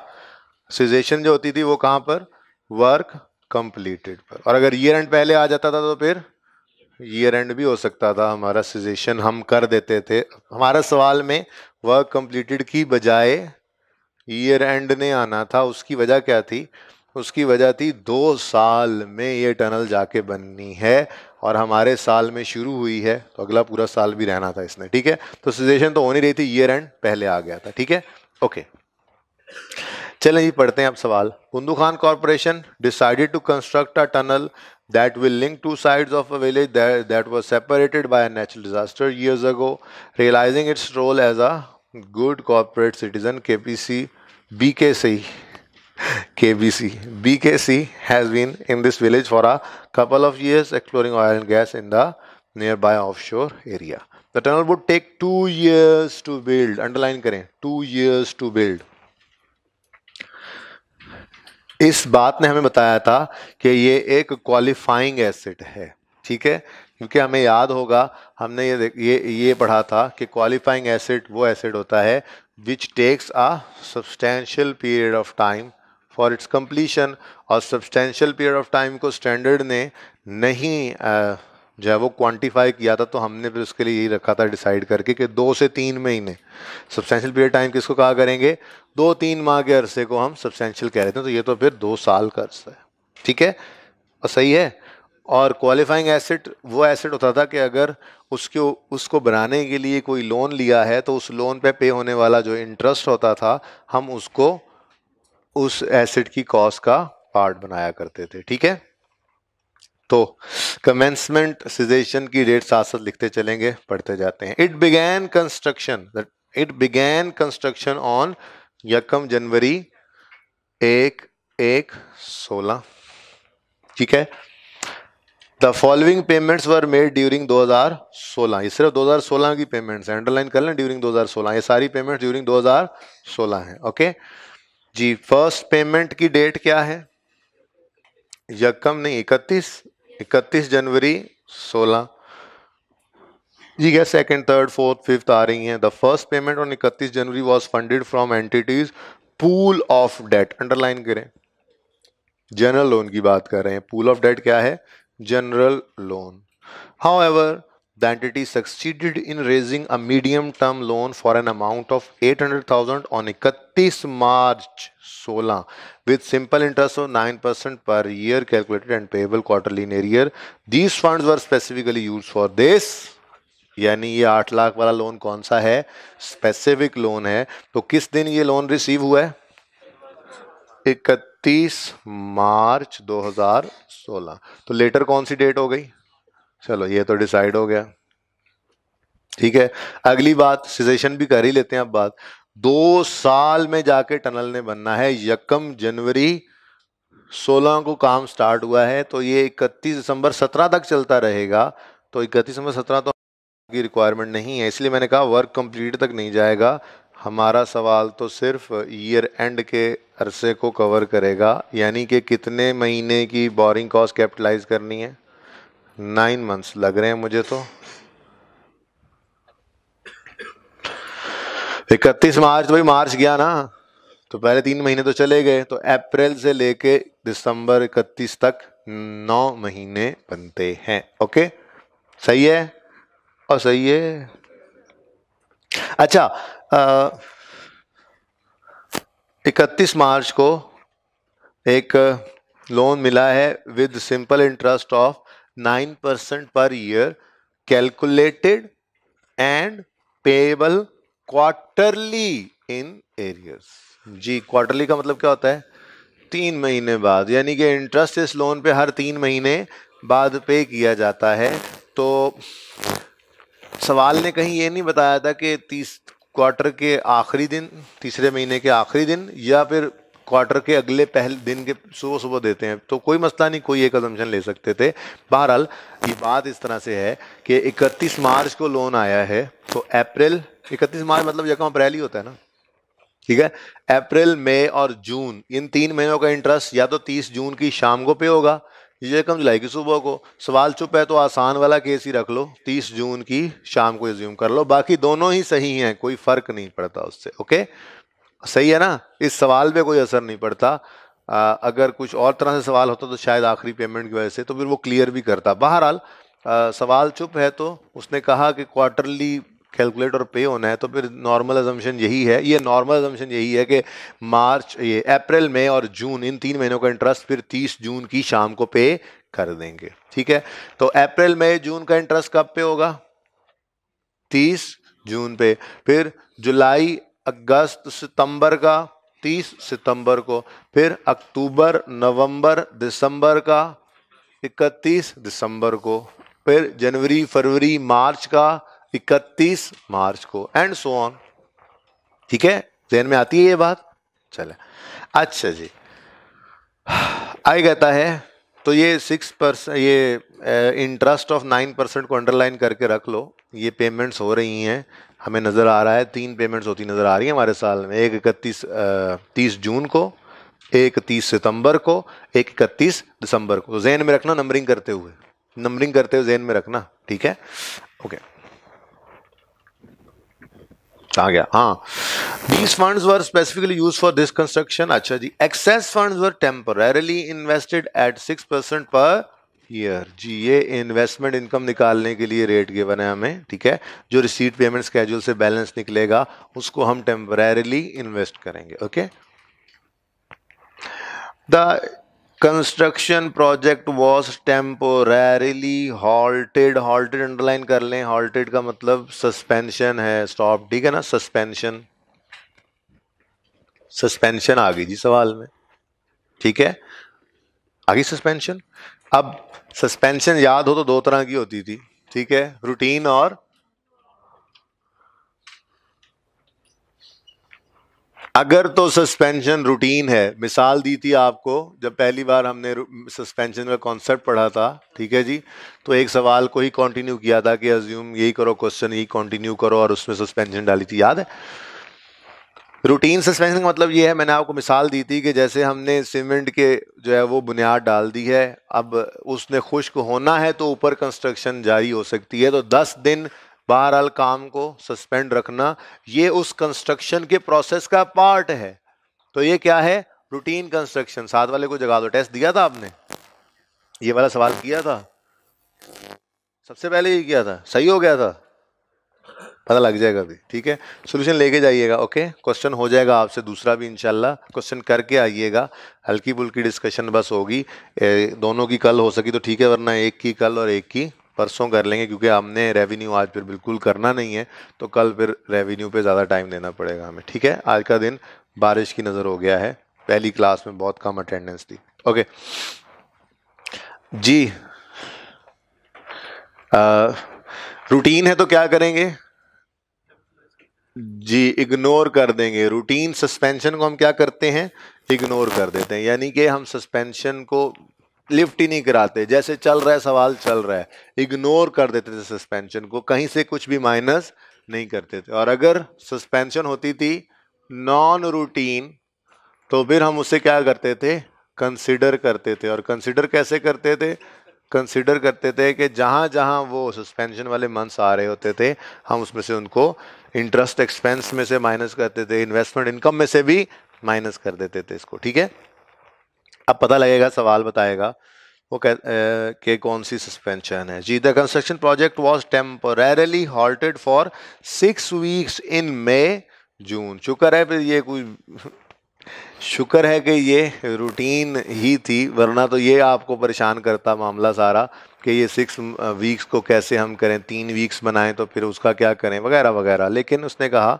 सिजेशन जो होती थी वो कहाँ पर? वर्क कंप्लीटेड पर. और अगर ईयर एंड पहले आ जाता था तो फिर? ईयर एंड भी हो सकता था, हमारा सजेशन हम कर देते थे. हमारा सवाल में वर्क कंप्लीटेड की बजाय ईयर एंड ने आना था, उसकी वजह क्या थी? उसकी वजह थी दो साल में ये टनल जाके बननी है और हमारे साल में शुरू हुई है तो अगला पूरा साल भी रहना था इसने, ठीक है? तो सजेशन तो होनी रही थी ईयर एंड पहले आ गया था, ठीक है? ओके चलें ये पढ़ते हैं आप सवाल। Kundu Khan corporation decided to construct a tunnel that will link two side of a village that was separated by natural disaster years ago realizing its role as a good corporate citizen K P C B के सही KBC, BKC has been in this village for a couple of years exploring oil and gas in the nearby offshore area. The tunnel would take two years to build. Underline करें, two years to build. इस बात ने हमें बताया था कि ये एक क्वालिफाइंग एसेट है ठीक है क्योंकि हमें याद होगा हमने ये ये ये पढ़ा था कि क्वालिफाइंग एसेट वो एसेट होता है which takes a substantial period of time for its completion और सब्सटैंशियल पीरियड ऑफ़ टाइम को स्टैंडर्ड ने नहीं जो है वो क्वांटिफाई किया था तो हमने फिर उसके लिए यही रखा था डिसाइड करके कि दो से तीन महीने। सब्सटेंशियल पीरियड टाइम किसको कहा करेंगे? दो तीन माह के अरसे को हम सब्सटेंशियल कह रहे थे तो ये तो फिर दो साल का अरसा है। ठीक है? और सही है? और क्वालिफाइंग एसेट वो एसेट होता था कि अगर उसके, उसको बनाने के लिए कोई लोन लिया है तो उस लोन पे पे होने वाला जो इंटरेस्ट होता था, हम उसको उस एसिड की कॉस्ट का पार्ट बनाया करते थे, ठीक है? तो कमेंसमेंट सिजेशन की डेट साथ साथ लिखते चलेंगे, पढ़ते जाते हैं। It began construction it began construction on यकम जनवरी एक एक, सोलह, ठीक है? The following payments were made during 2016 ये सिर्फ़ 2016 की पेमेंट्स है। अंडरलाइन कर लें ड्यूरिंग 2016 ये सारी पेमेंट ड्यूरिंग 2016 है ओके जी फ़र्स्ट पेमेंट की डेट क्या है? यकम नहीं, इकतीस इकतीस जनवरी सोलह। जी क्या सेकंड थर्ड फोर्थ फिफ्थ आ रही हैं। द फ़र्स्ट पेमेंट ऑन इकतीस जनवरी was funded from entities pool of debt underline करें। जनरल लोन की बात कर रहे हैं। पूल ऑफ़ डेट क्या है? General loan however the entity succeeded in raising a medium term loan for an amount of 800,000 on 31 March 16 with simple interest of 9% per year calculated and payable quarterly in arrear. These funds were specifically used for this यानी ये आठ लाख वाला loan कौन सा है specific loan है तो किस दिन ये लोन रिसीव हुआ है इकतीस मार्च 2016 तो लेटर कौन सी डेट हो गई चलो, ये तो डिसाइड हो गया। ठीक है, अगली बात सिजेशन भी कर ही लेते हैं अब बात। दो साल में जाके टनल ने बनना है, यकम जनवरी 16 को काम स्टार्ट हुआ है तो ये 31 दिसंबर 17 तक चलता रहेगा। तो 31 दिसंबर 17 तो की रिक्वायरमेंट नहीं है, इसलिए मैंने कहा वर्क कंप्लीट तक नहीं जाएगा। हमारा सवाल तो सिर्फ़ ईयर एंड के अरसे को कवर करेगा, यानी कि कितने महीने की बोरिंग कॉस्ट कैपिटलाइज करनी है? नाइन मंथ्स लग रहे हैं मुझे तो। इकतीस मार्च तो भाई मार्च गया ना तो पहले तीन महीने तो चले गए तो अप्रैल से लेके दिसंबर इकतीस तक नौ महीने बनते हैं, ओके? सही है? और सही है? अच्छा इकतीस मार्च को एक लोन मिला है with simple interest of nine percent per year calculated and payable quarterly in arrears ji quarterly का मतलब क्या होता है? तीन महीने बाद, यानी कि इंटरेस्ट इस लोन पे हर तीन महीने बाद पे किया जाता है। तो सवाल ने कहीं ये नहीं बताया था कि तीस क्वार्टर के आखिरी दिन, तीसरे महीने के आखिरी दिन या फिर क्वार्टर के अगले पहले, दिन के सुबह सुबह देते हैं। तो कोई मसला नहीं, कोई एक कदमशन ले सकते थे। बहरहाल, ये बात इस तरह से है कि 31 मार्च को लोन आया है तो अप्रैल 31 मार्च मतलब यकम अप्रैल ही होता है ना? ठीक है? अप्रैल, मई और जून, इन तीन महीनों का इंटरेस्ट या तो 30 जून की शाम को पे होगा, ये कम जुलाई की सुबह को। सवाल चुप है तो आसान वाला केस ही रख लो 30 जून की शाम को रिज्यूम कर लो। बाकी दोनों ही सही हैं, कोई फ़र्क नहीं पड़ता उससे ओके सही है ना? इस सवाल पे कोई असर नहीं पड़ता। आ, अगर कुछ और तरह से सवाल होता तो शायद आखिरी पेमेंट की वजह से तो फिर वो क्लियर भी करता। बहरहाल सवाल चुप है तो उसने कहा कि क्वार्टरली कैलकुलेट और पे होना है तो फिर नॉर्मल एजम्पन यही है। ये नॉर्मल एजम्पन यही है कि मार्च ये अप्रैल मई और जून इन तीन महीनों का इंटरेस्ट फिर 30 जून की शाम को पे कर देंगे। ठीक है? तो अप्रैल मई जून का इंटरेस्ट कब पे होगा? 30 जून पे। फिर जुलाई अगस्त सितंबर का 30 सितंबर को, फिर अक्टूबर, नवंबर, दिसंबर का 31 दिसंबर को, फिर जनवरी, फरवरी, मार्च का 31 मार्च को एंड सो ऑन ठीक है? जहन में आती है ये बात? चले। अच्छा जी। आई कहता है तो ये सिक्स परसेंट ये इंटरेस्ट ऑफ़ नाइन परसेंट को अंडरलाइन करके रख लो। ये पेमेंट्स हो रही हैं। हमें नज़र आ रहा है, तीन पेमेंट्स होती नज़र आ रही हैं हमारे साल में। एक इकतीस तीस जून को, एक तीस सितंबर को, एक इकतीस दिसंबर को। जहन में रखना नंबरिंग करते हुए। नंबरिंग करते हुए जहन में रखना, ठीक है? ओके आ गया। हाँ। These funds were specifically used for this construction अच्छा जी। Excess funds were temporarily invested at six percent per year जी, ये इन्वेस्टमेंट इनकम निकालने के लिए रेट गिवन है हमें, ठीक है? जो रिसीट पेमेंट स्केड्यूल से बैलेंस निकलेगा, उसको हम टेम्परेली इन्वेस्ट करेंगे okay the construction project was temporarily halted halted underline कर लें. हॉल्टेड का मतलब सस्पेंशन है स्टॉप ठीक है ना? सस्पेंशन सस्पेंशन आ गई जी सवाल में, ठीक है? आ गई सस्पेंशन अब सस्पेंशन याद हो तो दो तरह की होती थी, ठीक है? रूटीन और अगर तो सस्पेंशन रूटीन है। मिसाल दी थी आपको, जब पहली बार हमने सस्पेंशन का कॉन्सेप्ट पढ़ा था, ठीक है जी? तो एक सवाल को ही कंटिन्यू किया था कि अज्यूम यही करो क्वेश्चन यही कंटिन्यू करो और उसमें सस्पेंशन डाली थी, याद है? रूटीन सस्पेंशन का मतलब ये है, मैंने आपको मिसाल दी थी कि जैसे हमने सीमेंट के जो है वो बुनियाद डाल दी है, अब उसने खुश्क होना है तो ऊपर कंस्ट्रक्शन जारी हो सकती है तो दस दिन बहरहाल काम को सस्पेंड रखना, ये उस कंस्ट्रक्शन के प्रोसेस का पार्ट है। तो ये क्या है? रूटीन कंस्ट्रक्शन साथ वाले को जगा दो। टेस्ट दिया था आपने? ये वाला सवाल किया था? सबसे पहले ये किया था? सही हो गया था? पता लग जाएगा अभी, ठीक है? सोल्यूशन लेके जाइएगा ओके क्वेश्चन हो जाएगा आपसे दूसरा भी, इंशाल्लाह। क्वेश्चन करके आइएगा। हल्की फुल्की डिस्कशन बस होगी। दोनों की कल हो सकी तो ठीक है, वरना एक की कल और एक की परसों कर लेंगे, क्योंकि हमने रेवेन्यू आज फिर बिल्कुल करना नहीं है तो कल फिर रेवेन्यू पे ज़्यादा टाइम देना पड़ेगा हमें, ठीक है? आज का दिन बारिश की नज़र हो गया है। पहली क्लास में बहुत कम अटेंडेंस थी ओके जी। रूटीन है तो क्या करेंगे? जी इग्नोर कर देंगे। रूटीन सस्पेंशन को हम क्या करते हैं? इग्नोर कर देते हैं। यानी कि हम सस्पेंशन को लिफ्ट ही नहीं कराते। जैसे चल रहा है, सवाल चल रहा है। इग्नोर कर देते थे सस्पेंशन को। कहीं से कुछ भी माइनस नहीं करते थे। और अगर सस्पेंशन होती थी नॉन रूटीन तो फिर हम उसे क्या करते थे? कंसिडर करते थे। और कंसिडर कैसे करते थे? कंसिडर करते थे कि जहाँ जहाँ वो सस्पेंशन वाले मंथ्स आ रहे होते थे, हम उसमें से उनको इंटरेस्ट एक्सपेंस में से माइनस करते थे इन्वेस्टमेंट इनकम में से भी माइनस कर देते थे इसको, ठीक है? अब पता लगेगा, सवाल बताएगा, वो कह के कौन सी सस्पेंशन है? जी the construction project was temporarily halted for six weeks in May June शुक्र है, फिर ये कोई शुक्र है कि ये रूटीन ही थी, वरना तो ये आपको परेशान करता मामला सारा कि ये सिक्स वीक्स को कैसे हम करें। तीन वीक्स बनाएँ तो फिर उसका क्या करें, वगैरह वगैरह। लेकिन उसने कहा,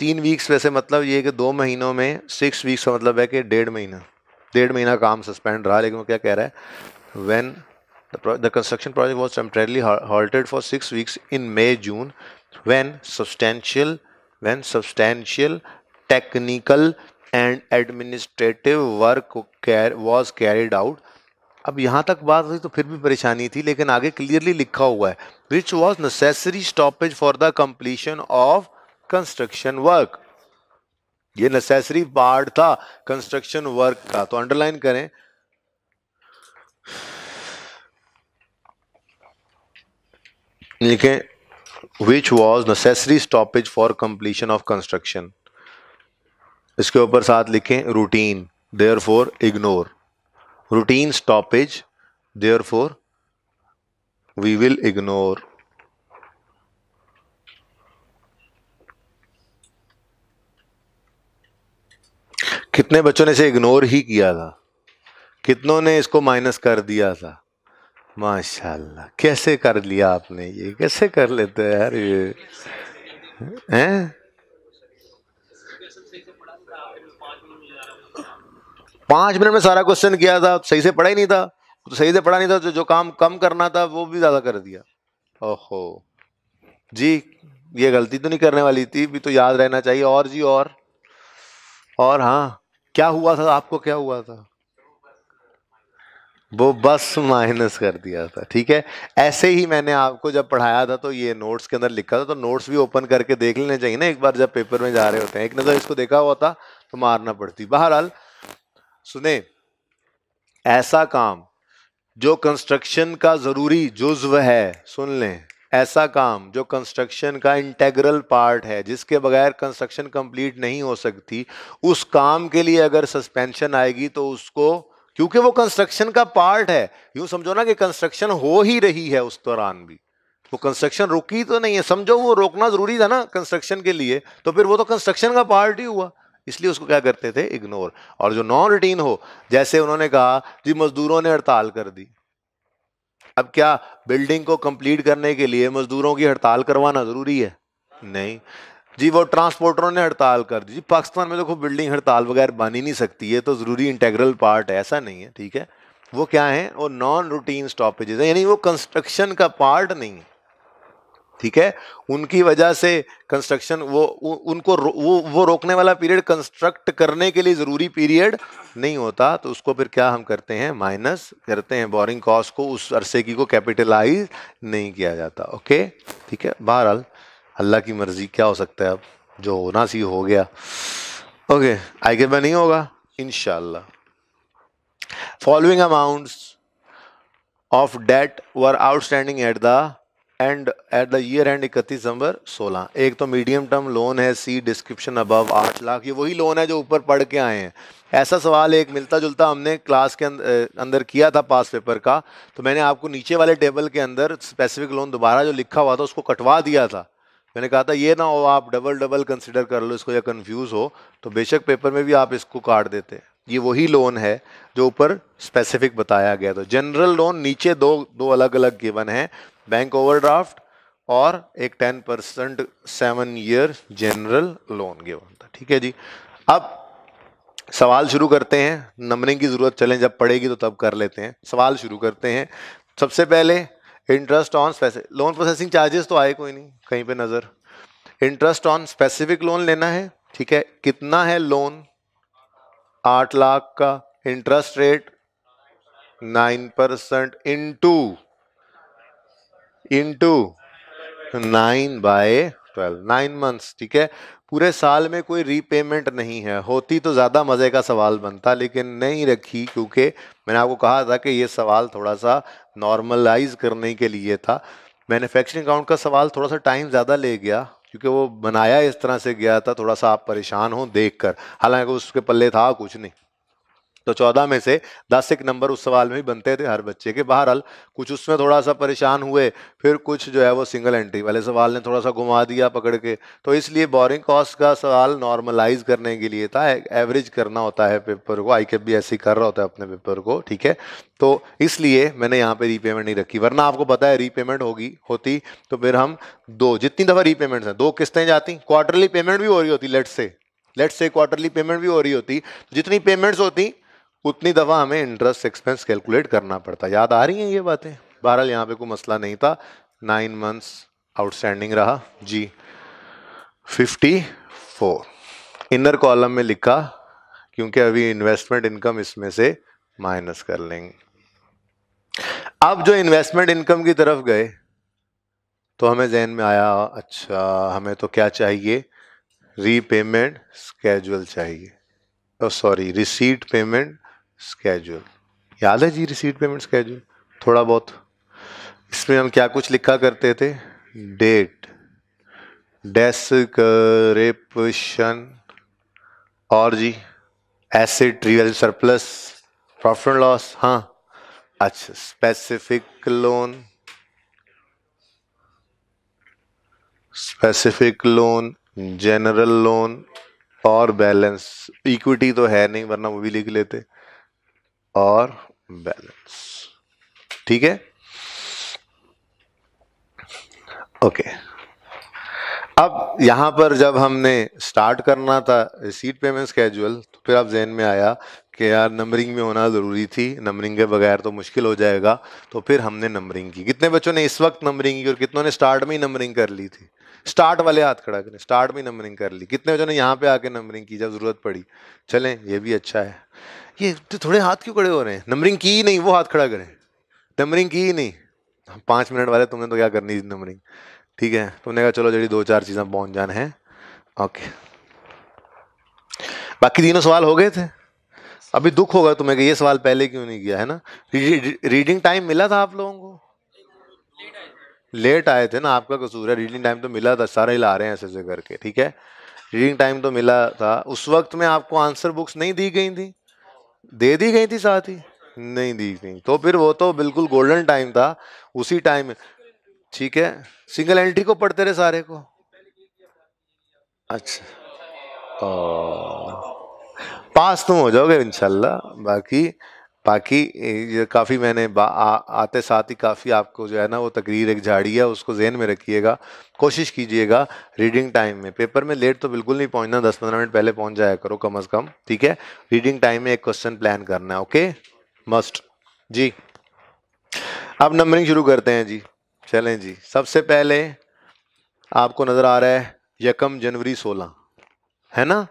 तीन वीक्स वैसे मतलब ये कि दो महीनों में सिक्स वीक्स का मतलब है कि डेढ़ महीना। डेढ़ महीना काम सस्पेंड रहा, लेकिन वो क्या कह रहा है when the construction project was temporarily halted for six weeks in May June when substantial when substantial technical and administrative work was carried out अब यहाँ तक बात हुई तो फिर भी परेशानी थी, लेकिन आगे क्लियरली लिखा हुआ है which was necessary stoppage for the completion of construction work ये नेसेसरी पार्ट था कंस्ट्रक्शन वर्क का। तो अंडरलाइन करें। लिखें which was necessary stoppage for completion of construction इसके ऊपर साथ लिखें routine therefore ignore routine stoppage therefore we will ignore कितने बच्चों ने इसे इग्नोर ही किया था? कितनों ने इसको माइनस कर दिया था? माशाल्लाह, कैसे कर लिया आपने ये? कैसे कर लेते हैं यार ये? हैं? पाँच मिनट में सारा क्वेश्चन किया था, सही से पढ़ा ही नहीं था। तो सही से पढ़ा नहीं था तो जो काम कम करना था, वो भी ज़्यादा कर दिया। ओहो। जी, ये गलती तो नहीं करने वाली थी, भी तो याद रहना चाहिए। और जी, और। और हाँ क्या हुआ था, आपको क्या हुआ था? वो बस माइनस कर दिया था, ठीक है? ऐसे ही मैंने आपको जब पढ़ाया था तो ये नोट्स के अंदर लिखा था तो नोट्स भी ओपन करके देख लेने चाहिए ना, एक बार जब पेपर में जा रहे होते हैं। एक नज़र इसको देखा हुआ था तो मारना पड़ती। बहरहाल सुने। ऐसा काम जो कंस्ट्रक्शन का ज़रूरी जुज्व है, सुन लें। ऐसा काम जो कंस्ट्रक्शन का इंटेग्रल पार्ट है, जिसके बगैर कंस्ट्रक्शन कंप्लीट नहीं हो सकती, उस काम के लिए अगर सस्पेंशन आएगी तो उसको, क्योंकि वो कंस्ट्रक्शन का पार्ट है, यूँ समझो ना कि कंस्ट्रक्शन हो ही रही है उस दौरान भी। वो कंस्ट्रक्शन रुकी तो नहीं है, समझो वो रोकना ज़रूरी था ना कंस्ट्रक्शन के लिए तो फिर वो तो कंस्ट्रक्शन का पार्ट ही हुआ। इसलिए उसको क्या करते थे? इग्नोर और जो नॉन रूटीन हो, जैसे उन्होंने कहा जी, मजदूरों ने हड़ताल कर दी। अब क्या बिल्डिंग को कंप्लीट करने के लिए मजदूरों की हड़ताल करवाना ज़रूरी है? नहीं। जी, वो ट्रांसपोर्टरों ने हड़ताल कर दी। जी, पाकिस्तान में देखो बिल्डिंग हड़ताल वगैरह बन ही नहीं सकती है तो ज़रूरी इंटेग्रल पार्ट है, ऐसा नहीं है, ठीक है? वो क्या है? वो नॉन रूटीन स्टॉपेजेस है, यानी वो कंस्ट्रक्शन का पार्ट नहीं है। ठीक है? उनकी वजह से कंस्ट्रक्शन वो उ, उनको रो, वो वो रोकने वाला पीरियड कंस्ट्रक्ट करने के लिए ज़रूरी पीरियड नहीं होता। तो उसको फिर क्या हम करते हैं? माइनस करते हैं। बोरिंग कॉस्ट को उस अरसे की को कैपिटलाइज नहीं किया जाता। ओके ठीक है? बहरहाल अल्लाह की मर्ज़ी क्या हो सकता है अब? जो होना सी हो गया। ओके आगे में नहीं होगा? इनशाला following amounts of debt were outstanding at the end at the year end इकतीस दिसंबर 16 एक तो मीडियम टर्म लोन है सी डिस्क्रिप्शन अबव आठ लाख। ये वही लोन है जो ऊपर पढ़ के आए हैं। ऐसा सवाल एक मिलता जुलता हमने क्लास के अंदर किया था पास पेपर का। तो मैंने आपको नीचे वाले टेबल के अंदर स्पेसिफिक लोन दोबारा जो लिखा हुआ था, उसको कटवा दिया था। मैंने कहा था, ये ना हो, आप डबल डबल कंसिडर कर लो, इसको या कंफ्यूज हो तो बेशक पेपर में भी आप इसको काट देते ये वही लोन है जो ऊपर स्पेसिफिक बताया गया तो जनरल लोन नीचे दो दो अलग अलग गिवन है। बैंक ओवरड्राफ्ट और एक ten percent seven year general loan given था ठीक है जी? अब सवाल शुरू करते हैं। नंबरिंग की ज़रूरत चलें, जब पड़ेगी तो तब कर लेते हैं। सवाल शुरू करते हैं। सबसे पहले interest on loan processing charges तो आए कोई नहीं, कहीं पे नज़र। इंटरेस्ट ऑन स्पेसिफिक लोन लेना है, ठीक है? कितना है लोन आठ लाख का। Interest rate nine percent into into nine by twelve nine months ठीक है? पूरे साल में कोई रीपेमेंट नहीं है। होती तो ज़्यादा मज़े का सवाल बनता, लेकिन नहीं रखी, क्योंकि मैंने आपको कहा था कि ये सवाल थोड़ा सा नॉर्मलाइज करने के लिए था। मैन्युफैक्चरिंग अकाउंट का सवाल थोड़ा सा टाइम ज़्यादा ले गया, क्योंकि वो बनाया इस तरह से गया था। थोड़ा सा आप परेशान हो देख कर हालाँकि उसके पल्ले था कुछ नहीं। तो चौदह में से दस एक नंबर उस सवाल में ही बनते थे हर बच्चे के। बहरहाल, कुछ उसमें थोड़ा सा परेशान हुए, फिर कुछ जो है वो सिंगल एंट्री वाले सवाल ने थोड़ा सा घुमा दिया पकड़ के। तो इसलिए बोरिंग कॉस्ट का सवाल नॉर्मलाइज करने के लिए था एवरेज करना होता है पेपर को आई के बी ऐसे कर रहा होता है अपने पेपर को, ठीक है? तो इसलिए मैंने यहाँ पे रीपेमेंट नहीं रखी, वरना आपको पता है रीपेमेंट होगी, होती तो फिर हम दो, जितनी दफ़ा रीपेमेंट्स हैं, दो किस्तें जाती क्वार्टरली पेमेंट भी हो रही होती लेट से लेट से क्वार्टरली पेमेंट भी हो रही होती, जितनी पेमेंट्स होती उतनी दफ़ा हमें इंटरेस्ट एक्सपेंस कैलकुलेट करना पड़ता। है याद आ रही हैं ये बातें? बहरहाल यहाँ पे कोई मसला नहीं था। नाइन मंथ्स आउटस्टैंडिंग रहा। जी। फिफ्टी फोर इनर कॉलम में लिखा, क्योंकि अभी इन्वेस्टमेंट इनकम इसमें से माइनस कर लेंगे। अब जो इन्वेस्टमेंट इनकम की तरफ़ गए तो हमें जहन में आया अच्छा हमें तो क्या चाहिए? रीपेमेंट स्केजुअल चाहिए। सॉरी रिसीट पेमेंट स्केजुअल याद है जी रिसीट पेमेंट स्केजुअल थोड़ा बहुत। इसमें हम क्या कुछ लिखा करते थे? डेट डेस्क्रिप्शन और जी एसिड रियल सरप्लस प्रॉफिट एंड लॉस हाँ। अच्छा specific loan specific loan general loan और बैलेंस इक्विटी तो है नहीं, वरना वो भी लिख लेते। और बैलेंस ठीक है? ओके अब यहाँ पर जब हमने स्टार्ट करना था रिसीट पेमेंट स्केजुअल तो फिर अब जहन में आया कि यार नंबरिंग में होना ज़रूरी थी। नंबरिंग के बगैर तो मुश्किल हो जाएगा। तो फिर हमने नंबरिंग की। कितने बच्चों ने इस वक्त नंबरिंग की और कितनों ने स्टार्ट में ही नंबरिंग कर ली थी? स्टार्ट वाले हाथ खड़ा करें स्टार्ट में नंबरिंग कर ली। कितने बच्चों ने यहाँ पे आके नंबरिंग की जब ज़रूरत पड़ी? चलें, ये भी अच्छा है। ये थोड़े हाथ क्यों खड़े हो रहे हैं? नंबरिंग की ही नहीं, वो हाथ खड़ा करें। नंबरिंग की ही नहीं। पाँच मिनट वाले, तुमने तो क्या करनी थी नंबरिंग ठीक है, तुमने कहा चलो जड़ी दो चार चीज़ें पहुँच जाने हैं। ओके बाकी तीनों सवाल हो गए थे। अभी दुख होगा तुम्हें कि ये सवाल पहले क्यों नहीं किया, है ना? रीडिंग टाइम मिला था आप लोगों को? लेट आए थे ना, आपका कसूर है। रीडिंग टाइम तो मिला था, सारे ला रहे हैं ऐसे ऐसे करके, ठीक है? रीडिंग टाइम तो मिला था। उस वक्त में आपको आंसर बुक्स नहीं दी गई थी। दे दी गई थी साथ ही? नहीं दी गई। तो फिर वो तो बिल्कुल गोल्डन टाइम था। उसी टाइम ठीक है। सिंगल एंट्री को पढ़ते रहे सारे को। अच्छा। पास तुम हो जाओगे इनशाला बाकी बाकी ये काफ़ी मैंने आ, आते साथ ही काफ़ी आपको जो है ना वो तकरीर एक झाड़ी है उसको जहन में रखिएगा। कोशिश कीजिएगा रीडिंग टाइम में। पेपर में लेट तो बिल्कुल नहीं पहुँचना दस पंद्रह मिनट पहले पहुँच जाया करो कम अज़ कम ठीक है? रीडिंग टाइम में एक क्वेश्चन प्लान करना है ओके मस्ट जी। अब नंबरिंग शुरू करते हैं जी। चलें जी। सबसे पहले आपको नज़र आ रहा है यकम जनवरी सोलह है ना?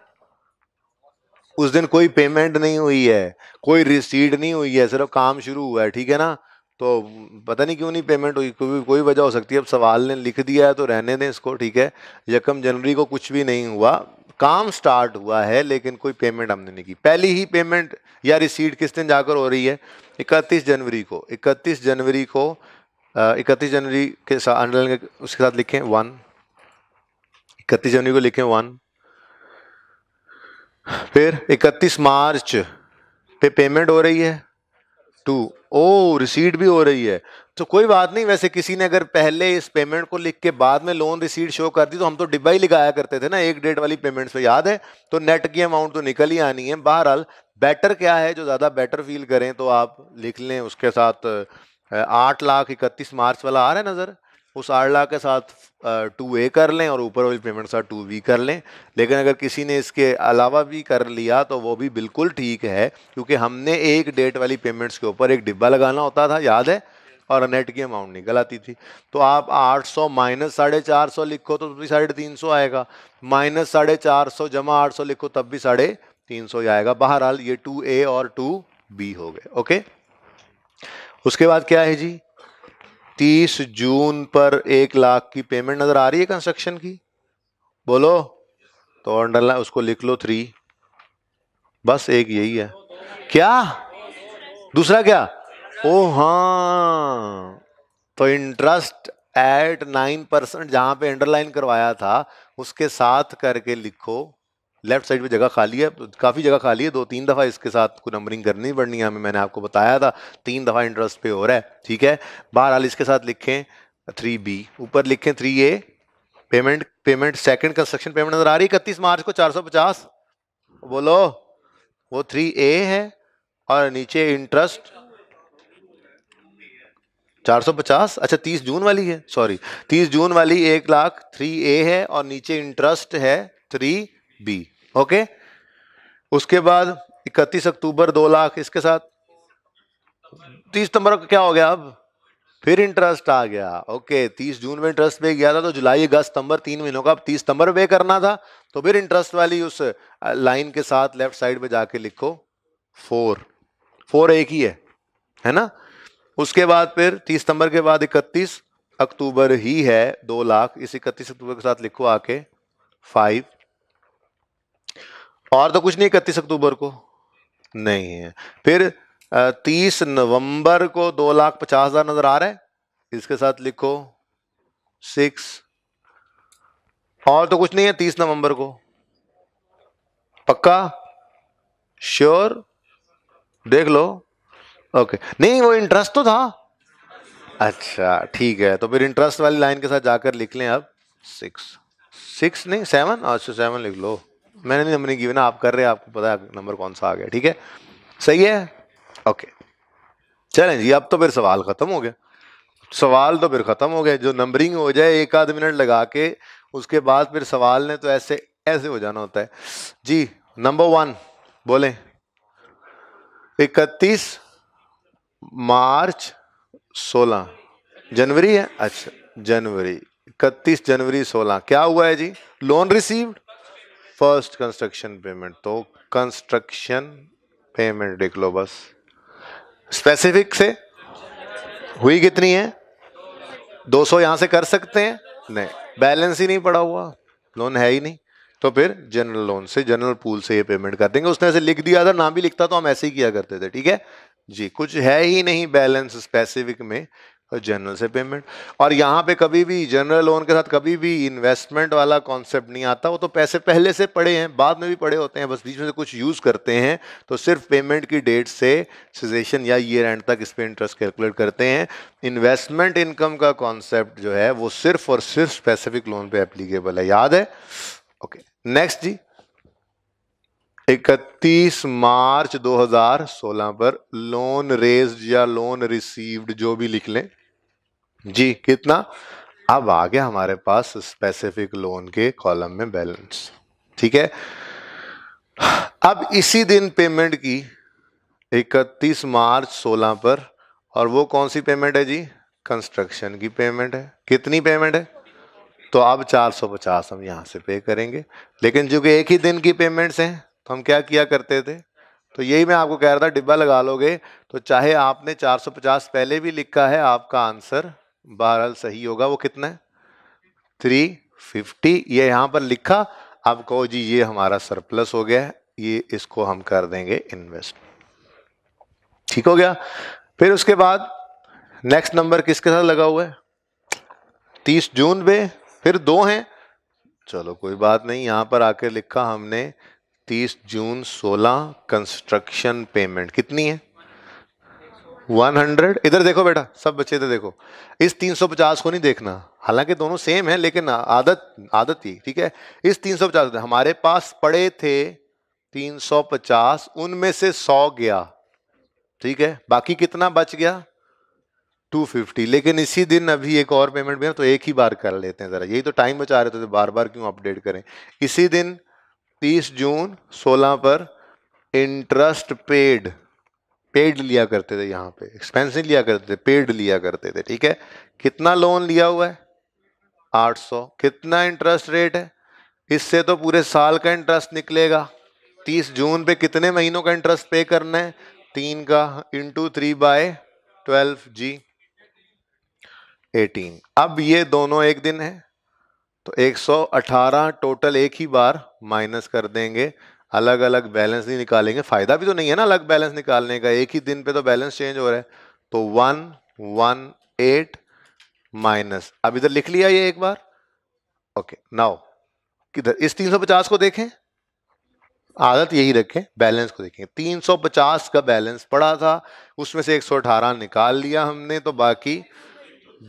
उस दिन कोई पेमेंट नहीं हुई है, कोई रिसीट नहीं हुई है, सिर्फ़ काम शुरू हुआ है, ठीक है ना? तो पता नहीं क्यों नहीं पेमेंट हुई, कोई कोई वजह हो सकती है। अब सवाल ने लिख दिया है तो रहने दें इसको, ठीक है? यकम जनवरी को कुछ भी नहीं हुआ। काम स्टार्ट हुआ है, लेकिन कोई पेमेंट हमने नहीं की। पहली ही पेमेंट या रिसीट किस दिन जाकर हो रही है? इकतीस जनवरी को। इकतीस जनवरी को इकतीस जनवरी के साथ उसके साथ लिखें वन इकतीस जनवरी को लिखें वन फिर 31 मार्च पे पेमेंट हो रही है। टू ओ रिसीट भी हो रही है। तो कोई बात नहीं, वैसे किसी ने अगर पहले इस पेमेंट को लिख के बाद में लोन रिसीट शो कर दी तो हम तो डिब्बा ही लिखाया करते थे ना, एक डेट वाली पेमेंट पे, याद है? तो नेट की अमाउंट तो निकल ही आनी है। बहरहाल बेटर क्या है? जो ज़्यादा बेटर फील करें तो आप लिख लें, उसके साथ आठ लाख इकतीस मार्च वाला आ रहा है नज़र। उस आठ लाख के साथ टू ए कर लें और ऊपर वाली पेमेंट साथ टू बी कर लें। लेकिन अगर किसी ने इसके अलावा भी कर लिया तो वो भी बिल्कुल ठीक है, क्योंकि हमने एक डेट वाली पेमेंट्स के ऊपर एक डिब्बा लगाना होता था, याद है? और नेट की अमाउंट निकल आती थी। तो आप 800 सौ माइनस साढ़े चार सौ लिखो तो भी साढ़े तीन सौ आएगा। माइनस साढ़े चार सौ जमा आठ सौ लिखो, तब भी साढ़े तीन सौ आएगा। बहरहाल, ये टू ए और टू बी हो गए ओके उसके बाद क्या है जी? तीस जून पर एक लाख की पेमेंट नज़र आ रही है कंस्ट्रक्शन की? बोलो तो अंडरलाइन उसको लिख लो थ्री बस एक यही है। क्या? दूसरा क्या? ओ हाँ। तो इंटरेस्ट एट नाइन परसेंट जहाँ पे अंडरलाइन करवाया था, उसके साथ करके लिखो। लेफ़्ट साइड पे जगह खाली है, काफ़ी जगह खाली है, दो तीन दफ़ा इसके साथ को नंबरिंग करनी पड़नी है हमें मैंने आपको बताया था, तीन दफ़ा इंटरेस्ट पे हो रहा है, ठीक है? बहरहाल इसके साथ लिखें थ्री बी ऊपर लिखें three A payment payment second construction payment नज़र आ रही है, इकतीस मार्च को चार सौ पचास, बोलो, वो थ्री ए है, और नीचे इंटरेस्ट 450 अच्छा 30 जून वाली है सॉरी 30 जून वाली एक लाख थ्री ए है, और नीचे इंटरेस्ट है थ्री बी ओके? उसके बाद 31 अक्टूबर दो लाख इसके साथ। 30 सितंबर क्या हो गया अब? फिर इंटरेस्ट आ गया। ओके 30 जून में इंटरेस्ट पे गया था तो जुलाई, अगस्त, सितंबर तीन महीनों का। अब 30 सितंबर पे करना था तो फिर इंटरेस्ट वाली उस लाइन के साथ लेफ़्ट साइड पे जाके लिखो। फोर फोर एक ही है है ना? उसके बाद फिर तीस सितंबर के बाद इकतीस अक्टूबर ही है, दो लाख। इस इकतीस अक्टूबर के साथ लिखो आके फाइव और तो कुछ नहीं, इकतीस अक्टूबर को। नहीं है। फिर तीस नवंबर को दो लाख पचास हज़ार नज़र आ रहे है। इसके साथ लिखो, सिक्स। और तो कुछ नहीं है, तीस नवंबर को। पक्का? श्योर देख लो। ओके नहीं, वो इंटरेस्ट तो था। अच्छा ठीक है। तो फिर इंटरेस्ट वाली लाइन के साथ जाकर लिख लें अब। सिक्स सिक्स नहीं सेवन अच्छा सेवन लिख लो। मैंने नहीं नंबर की ना आप कर रहे हैं, आपको पता है नंबर कौन सा आ गया, ठीक है? सही है? ओके चलें जी, अब तो फिर सवाल ख़त्म हो गया। सवाल तो फिर ख़त्म हो गया जो नंबरिंग हो जाए, एक आध मिनट लगा के, उसके बाद फिर सवाल ने तो ऐसे ऐसे हो जाना होता है। जी नंबर वन बोले। इकतीस मार्च 16 जनवरी है? अच्छा जनवरी। इकतीस जनवरी 16 क्या हुआ है जी? Loan received first construction payment तो कंस्ट्रक्शन पेमेंट देख लो बस। स्पेसिफिक से? हुई कितनी है? 200 सौ यहाँ से कर सकते हैं? नहीं। बैलेंस ही नहीं पड़ा हुआ। लोन है ही नहीं। तो फिर जनरल लोन से जनरल पूल से ये पेमेंट कर देंगे। उसने ऐसे लिख दिया था ना भी लिखता तो हम ऐसे ही किया करते थे, ठीक है? जी, कुछ है ही नहीं बैलेंस स्पेसिफिक में। जनरल से पेमेंट और यहाँ पे कभी भी जनरल लोन के साथ कभी भी इन्वेस्टमेंट वाला कॉन्सेप्ट नहीं आता, वो तो पैसे पहले से पड़े हैं, बाद में भी पड़े होते हैं, बस बीच में से कुछ यूज़ करते हैं तो सिर्फ़ पेमेंट की डेट से सजेशन या ईयर एंड तक इस पर इंटरेस्ट कैलकुलेट करते हैं। इन्वेस्टमेंट इनकम का कॉन्सेप्ट जो है, वो सिर्फ़ और सिर्फ़ स्पेसिफिक लोन पर एप्लीकेबल है, याद है? ओके नेक्स्ट जी। इकतीस मार्च 2016 पर लोन रेज या लोन रिसीव्ड जो भी लिख लें जी, कितना? अब आ गया हमारे पास स्पेसिफिक लोन के कॉलम में बैलेंस ठीक है? अब इसी दिन पेमेंट की 31 मार्च 16 पर, और वो कौन सी पेमेंट है जी? कंस्ट्रक्शन की पेमेंट है। कितनी पेमेंट है? तो अब 450 हम यहाँ से पे करेंगे। लेकिन जो कि एक ही दिन की पेमेंट्स हैं तो हम क्या किया करते थे? तो यही मैं आपको कह रहा था, डिब्बा लगा लोगे तो चाहे आपने 450 पहले भी लिखा है, आपका आंसर बहरहाल सही होगा वो कितना है? थ्री फिफ्टी ये यहाँ पर लिखा, अब कहो जी, ये हमारा सरप्लस हो गया है, ये इसको हम कर देंगे इन्वेस्ट ठीक हो गया? फिर उसके बाद नेक्स्ट नंबर किसके साथ लगा हुआ है? तीस जून पे, फिर दो हैं। चलो कोई बात नहीं, यहाँ पर आकर लिखा हमने तीस जून सोलह कंस्ट्रक्शन पेमेंट कितनी है? वन हंड्रेड इधर देखो बेटा, सब बच्चे इधर देखो। इस तीन सौ पचास को नहीं देखना। हालाँकि दोनों सेम है, लेकिन आदत आदत ही, ठीक है? इस तीन सौ पचास हमारे पास पड़े थे तीन सौ पचास उनमें से सौ गया। ठीक है? बाकी कितना बच गया? टू फिफ्टी लेकिन इसी दिन अभी एक और पेमेंट भी है तो एक ही बार कर लेते हैं ज़रा। यही तो टाइम बचा रहे थे तो बार बार क्यों अपडेट करें? इसी दिन तीस जून, सोलह पर इंटरेस्ट पेड पेड लिया करते थे यहाँ पे एक्सपेंस नहीं लिया करते थे, पेड लिया करते थे, ठीक है? कितना लोन लिया हुआ है? 800 कितना इंटरेस्ट रेट है? इससे तो पूरे साल का इंटरेस्ट निकलेगा। 30 जून पे कितने महीनों का इंटरेस्ट पे करना है? तीन का इंटू थ्री बाय ट्वेल्व जी एटीन अब ये दोनों एक दिन है तो 118 टोटल एक ही बार माइनस कर देंगे। अलग अलग बैलेंस नहीं निकालेंगे। फ़ायदा भी तो नहीं है ना अलग बैलेंस निकालने का। एक ही दिन पे तो बैलेंस चेंज हो रहा है। तो वन वन एट माइनस अब इधर लिख लिया ये एक बार। ओके नाउ किधर? इस 350 को देखें। आदत यही रखें बैलेंस को देखें। 350 का बैलेंस पड़ा था। उसमें से 118 निकाल लिया हमने तो बाकी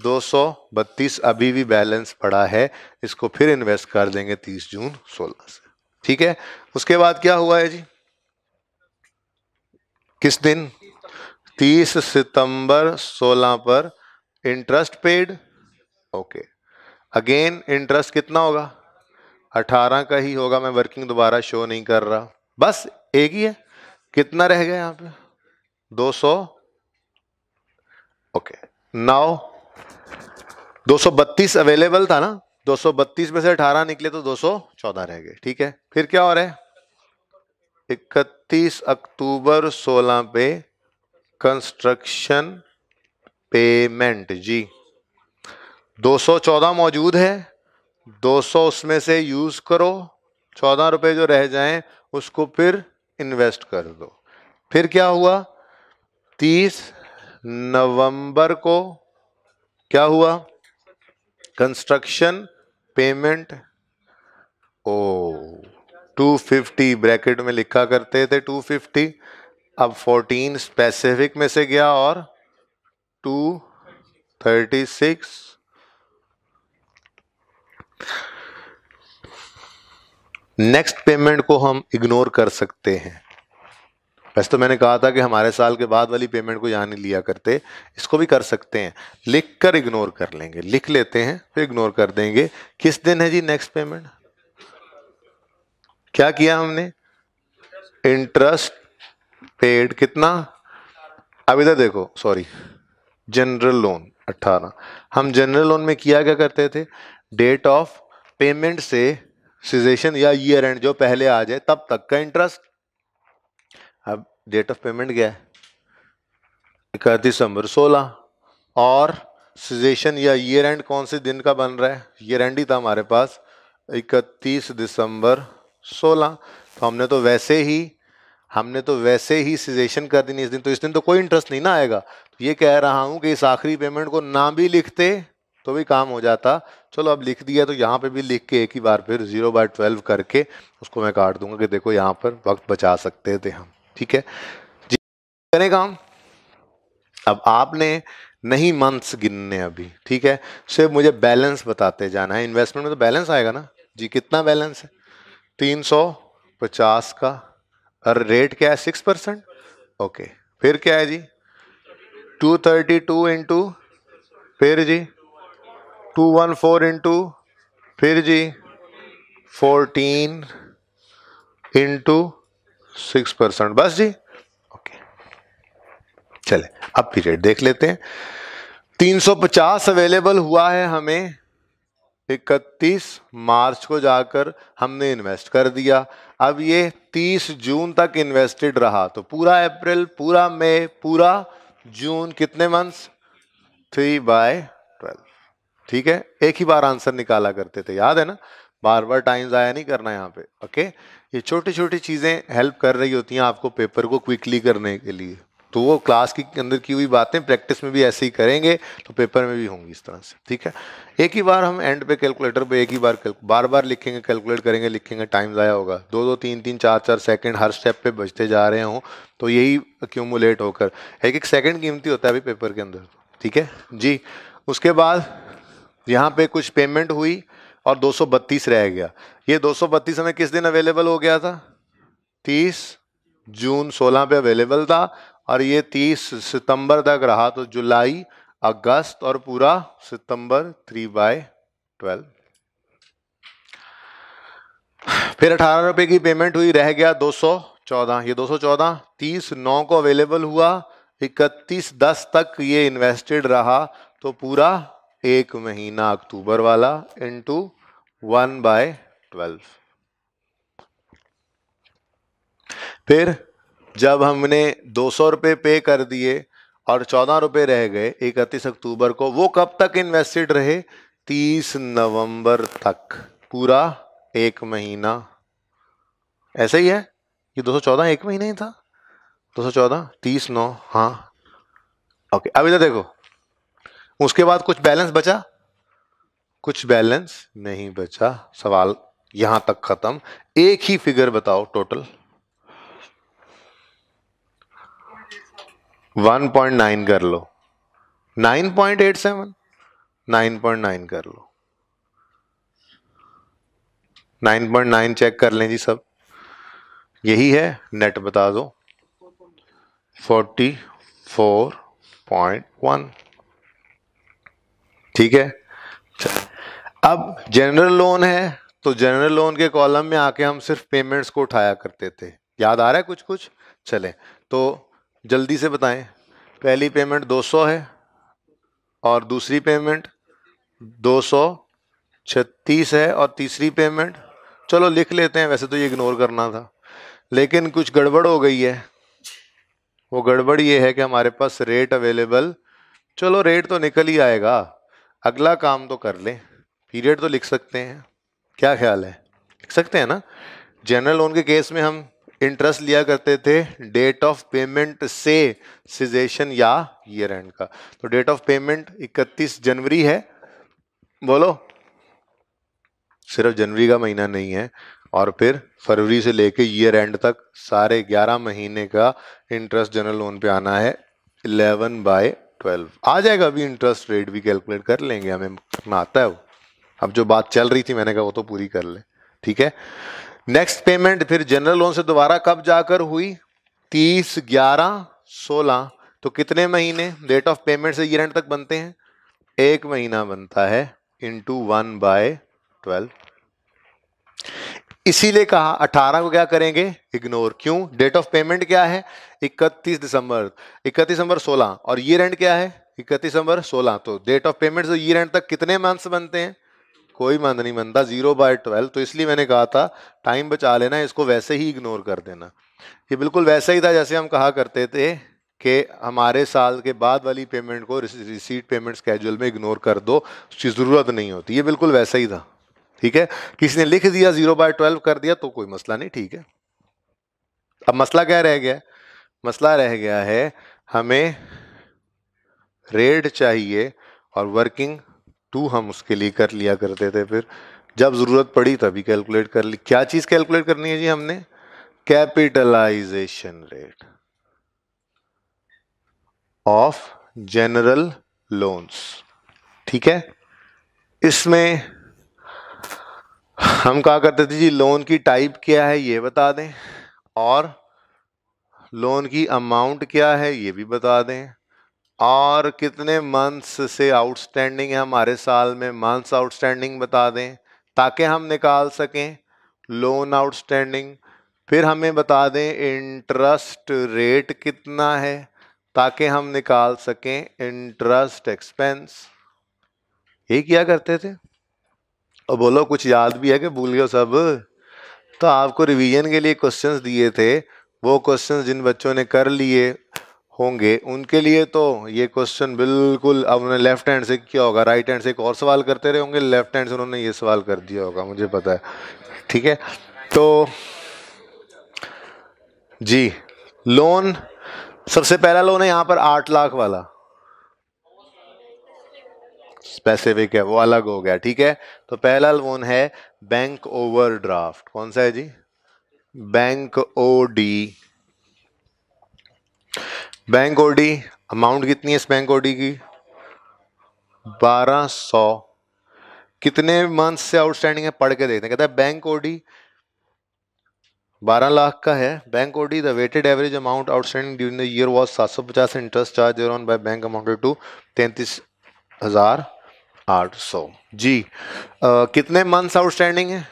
232 अभी भी बैलेंस पड़ा है। इसको फिर इन्वेस्ट कर देंगे 30 जून 16 से। ठीक है? उसके बाद क्या हुआ है जी? किस दिन? 30 सितंबर 16 पर interest paid okay again interest कितना होगा? अठारह का ही होगा, मैं वर्किंग दोबारा शो नहीं कर रहा। बस एक ही है। कितना रह गया यहाँ पे? दो सौ? ओके नाउ दो सौ बत्तीस अवेलेबल था ना? दो सौ बत्तीस में से अठारह निकले तो दो सौ चौदह रह गए, ठीक है? फिर क्या रहा है? इकतीस अक्टूबर सोलह पे कंस्ट्रक्शन पेमेंट, जी। दो सौ चौदह मौजूद है 200 उसमें से यूज़ करो, चौदह रुपए जो रह जाएँ, उसको फिर इन्वेस्ट कर दो। फिर क्या हुआ? 30 नवंबर को क्या हुआ? Construction payment? ओ 250 ब्रैकेट में लिखा करते थे 250 अब 14 स्पेसिफिक में से गया और 236 नेक्स्ट पेमेंट को हम इग्नोर कर सकते हैं। वैसे तो मैंने कहा था कि हमारे साल के बाद वाली पेमेंट को यहाँ नहीं लिया करते, इसको भी कर सकते हैं। लिख कर इग्नोर कर लेंगे। लिख लेते हैं, फिर इग्नोर कर देंगे। किस दिन है जी नेक्स्ट पेमेंट क्या किया हमने? इंटरेस्ट पेड कितना? अब इधर देखो सॉरी जनरल लोन 18 हम जनरल लोन में किया क्या करते थे? डेट ऑफ़ पेमेंट से सिजेशन या ईयर एंड जो पहले आ जाए, तब तक का इंटरेस्ट अब डेट ऑफ़ पेमेंट क्या है। इकतीस दिसंबर सोलह। और सजेशन या ईयर एंड कौन से दिन का बन रहा है? ईयर एंड ही था हमारे पास। इकतीस दिसंबर सोलह। तो हमने तो वैसे ही, हमने तो वैसे ही सजेशन कर दी इस दिन। तो इस दिन तो कोई इंटरेस्ट नहीं ना आएगा। तो ये कह रहा हूँ कि इस आखिरी पेमेंट को ना भी लिखते तो भी काम हो जाता। चलो अब लिख दिया तो यहाँ पे भी लिख के एक ही बार फिर ज़ीरो बाय ट्वेल्व करके उसको मैं काट दूँगा कि देखो यहाँ पर वक्त बचा सकते थे हम। ठीक है? जी, करें काम। अब आपने नहीं मंथ्स गिनने अभी, ठीक है? सिर्फ़ मुझे बैलेंस बताते जाना है। इन्वेस्टमेंट में तो बैलेंस आएगा ना? जी, कितना बैलेंस है? तीन सौ पचास का। और रेट क्या है? सिक्स परसेंट ओके फिर क्या है जी? टू थर्टी टू इंटू फिर जी? टू वन फोर इंटू फिर जी? Fourteen into six percent. बस जी। ओके चले अब पीरियड देख लेते हैं। तीन सौ पचास अवेलेबल हुआ है हमें। इकतीस मार्च को जाकर हमने इन्वेस्ट कर दिया। अब ये तीस जून तक इन्वेस्टेड रहा। तो पूरा अप्रैल पूरा मई पूरा जून कितने मंथ्स थ्री बाय ट्वेल्व ठीक है? एक ही बार आंसर निकाला करते थे। याद है ना? बार बार टाइम ज़ाया नहीं करना यहाँ पे। ओके ये छोटी छोटी चीज़ें हेल्प कर रही होती हैं आपको पेपर को क्विकली करने के लिए। तो वो क्लास के अंदर की हुई बातें प्रैक्टिस में भी ऐसे ही करेंगे तो पेपर में भी होंगी इस तरह से, ठीक है? एक ही बार हम एंड पे कैलकुलेटर पे एक ही बार बार बार लिखेंगे कैलकुलेट करेंगे, लिखेंगे टाइम ज़ाया होगा। दो दो तीन तीन चार चार सेकंड हर स्टेप पे बचते जा रहे हों तो यही अक्यूमुलेट होकर। एक एक सेकंड कीमती होता है अभी पेपर के अंदर, ठीक है? जी, उसके बाद यहाँ पे कुछ पेमेंट हुई और 232 रह गया। ये 232 हमें किस दिन अवेलेबल हो गया था? 30 जून 16 पे अवेलेबल था और ये 30 सितंबर तक रहा तो जुलाई, अगस्त और पूरा सितंबर थ्री बाय ट्वेल्व फिर अठारह रुपए की पेमेंट हुई, रह गया 214 ये 214 30 नौ को अवेलेबल हुआ, इकतीस दस तक ये इन्वेस्टेड रहा तो पूरा एक महीना अक्टूबर वाला इंटू वन बाय ट्वेल्व फिर जब हमने दो सौ रुपये पे कर दिए और चौदह रुपये रह गए इकतीस अक्टूबर को, वो कब तक इन्वेस्टेड रहे? तीस नवंबर तक। पूरा एक महीना। ऐसा ही है? ये दो सौ चौदह एक महीना ही था? दो सौ चौदह? तीस नौ? हाँ। ओके अब इधर देखो। उसके बाद कुछ बैलेंस बचा? कुछ बैलेंस नहीं बचा। सवाल यहाँ तक खत्म। एक ही फिगर बताओ टोटल 1.9 कर लो। 9.87 9.9 कर लो। 9.9 चेक कर लें जी सब। यही है। नेट बता दो। 44.1 ठीक है? अब जनरल लोन है तो जनरल लोन के कॉलम में आके हम सिर्फ़ पेमेंट्स को उठाया करते थे। याद आ रहा है कुछ कुछ चले। तो जल्दी से बताएँ। पहली पेमेंट 200 है और दूसरी पेमेंट 236 है और तीसरी पेमेंट चलो लिख लेते हैं, वैसे तो ये इग्नोर करना था। लेकिन कुछ गड़बड़ हो गई है। वो गड़बड़ ये है कि हमारे पास रेट अवेलेबल चलो रेट तो निकल ही आएगा। अगला काम तो कर लें। पीरियड तो लिख सकते हैं। क्या ख्याल है? लिख सकते हैं ना? जनरल लोन के केस में हम इंटरेस्ट लिया करते थे डेट ऑफ़ पेमेंट से सिजेशन या ईयर एंड का। तो डेट ऑफ़ पेमेंट 31 जनवरी है। बोलो। सिर्फ़ जनवरी का महीना नहीं है। और फिर फरवरी से लेके ईयर एंड तक सारे 11 महीने का इंटरेस्ट जनरल लोन पे आना है। 11 बाय 12 आ जाएगा अभी इंटरेस्ट रेट भी कैलकुलेट कर लेंगे, हमें करना आता है वो। अब जो बात चल रही थी, मैंने कहा वो तो पूरी कर ले। ठीक है? नेक्स्ट पेमेंट फिर जनरल लोन से दोबारा कब जाकर हुई? तीस, ग्यारह, सोलह। तो कितने महीने? डेट ऑफ़ पेमेंट से ईयर एंड तक बनते हैं? एक महीना बनता है इंटू वन बाय ट्वेल्व इसीलिए कहा 18 को क्या करेंगे? इग्नोर क्यों? डेट ऑफ़ पेमेंट क्या है? 31 दिसंबर 31 दिसंबर 16 और ईयर एंड क्या है? 31 दिसंबर 16 तो डेट ऑफ़ पेमेंट से ईयर एंड तक कितने मंथ्स बनते हैं? कोई मंथ नहीं बनता। ज़ीरो बाय ट्वेल्व तो इसलिए मैंने कहा था टाइम बचा लेना, इसको वैसे ही इग्नोर कर देना। ये बिल्कुल वैसा ही था जैसे हम कहा करते थे कि हमारे साल के बाद वाली पेमेंट को रिसीट पेमेंट स्केजुअल में इग्नोर कर दो। उसकी ज़रूरत नहीं होती। ये बिल्कुल वैसा ही था। ठीक है? किसी ने लिख दिया ज़ीरो बाय ट्वेल्व कर दिया तो कोई मसला नहीं, ठीक है? अब मसला क्या रह गया? मसला रह गया है, हमें रेट चाहिए और वर्किंग टू हम उसके लिए कर लिया करते थे फिर। जब ज़रूरत पड़ी तभी कैलकुलेट कर ली। क्या चीज़ कैलकुलेट करनी है जी हमने? Capitalization rate of general loans ठीक है? इसमें हम कहा करते थे जी लोन की टाइप क्या है ये बता दें, और लोन की अमाउंट क्या है ये भी बता दें, और कितने मंथ्स से आउटस्टैंडिंग है हमारे साल में मंथ्स आउटस्टैंडिंग बता दें, ताकि हम निकाल सकें लोन आउटस्टैंडिंग फिर हमें बता दें इंटरेस्ट रेट कितना है, ताकि हम निकाल सकें इंटरेस्ट एक्सपेंस ये किया करते थे? और बोलो, कुछ याद भी है कि भूल गए सब? तो आपको रिवीजन के लिए क्वेश्चंस दिए थे। वो क्वेश्चंस जिन बच्चों ने कर लिए होंगे, उनके लिए तो ये क्वेश्चन बिल्कुल अब उन्होंने लेफ़्ट हैंड से किया होगा राइट हैंड से एक और सवाल करते रहे होंगे लेफ़्ट हैंड से उन्होंने ये सवाल कर दिया होगा, मुझे पता है। ठीक है? तो जी लोन सबसे पहला लोन है यहाँ पर आठ लाख वाला। स्पेसिफिक है, वो अलग हो गया, ठीक है? तो पहला लोन है बैंक ओवरड्राफ्ट कौन सा है जी? Bank OD bank OD amount कितनी है इस बैंक ओडी की? बारह सौ। कितने मंथ से आउटस्टैंडिंग है? पढ़ के देखते हैं। कहता है बैंक ओडी बारह लाख का है। Bank OD the weighted average amount outstanding during the year was सात सौ पचास interest charge on by bank amounted to तैंतीस हज़ार आठ सौ। जी आ, कितने मंथ्स आउटस्टैंडिंग है?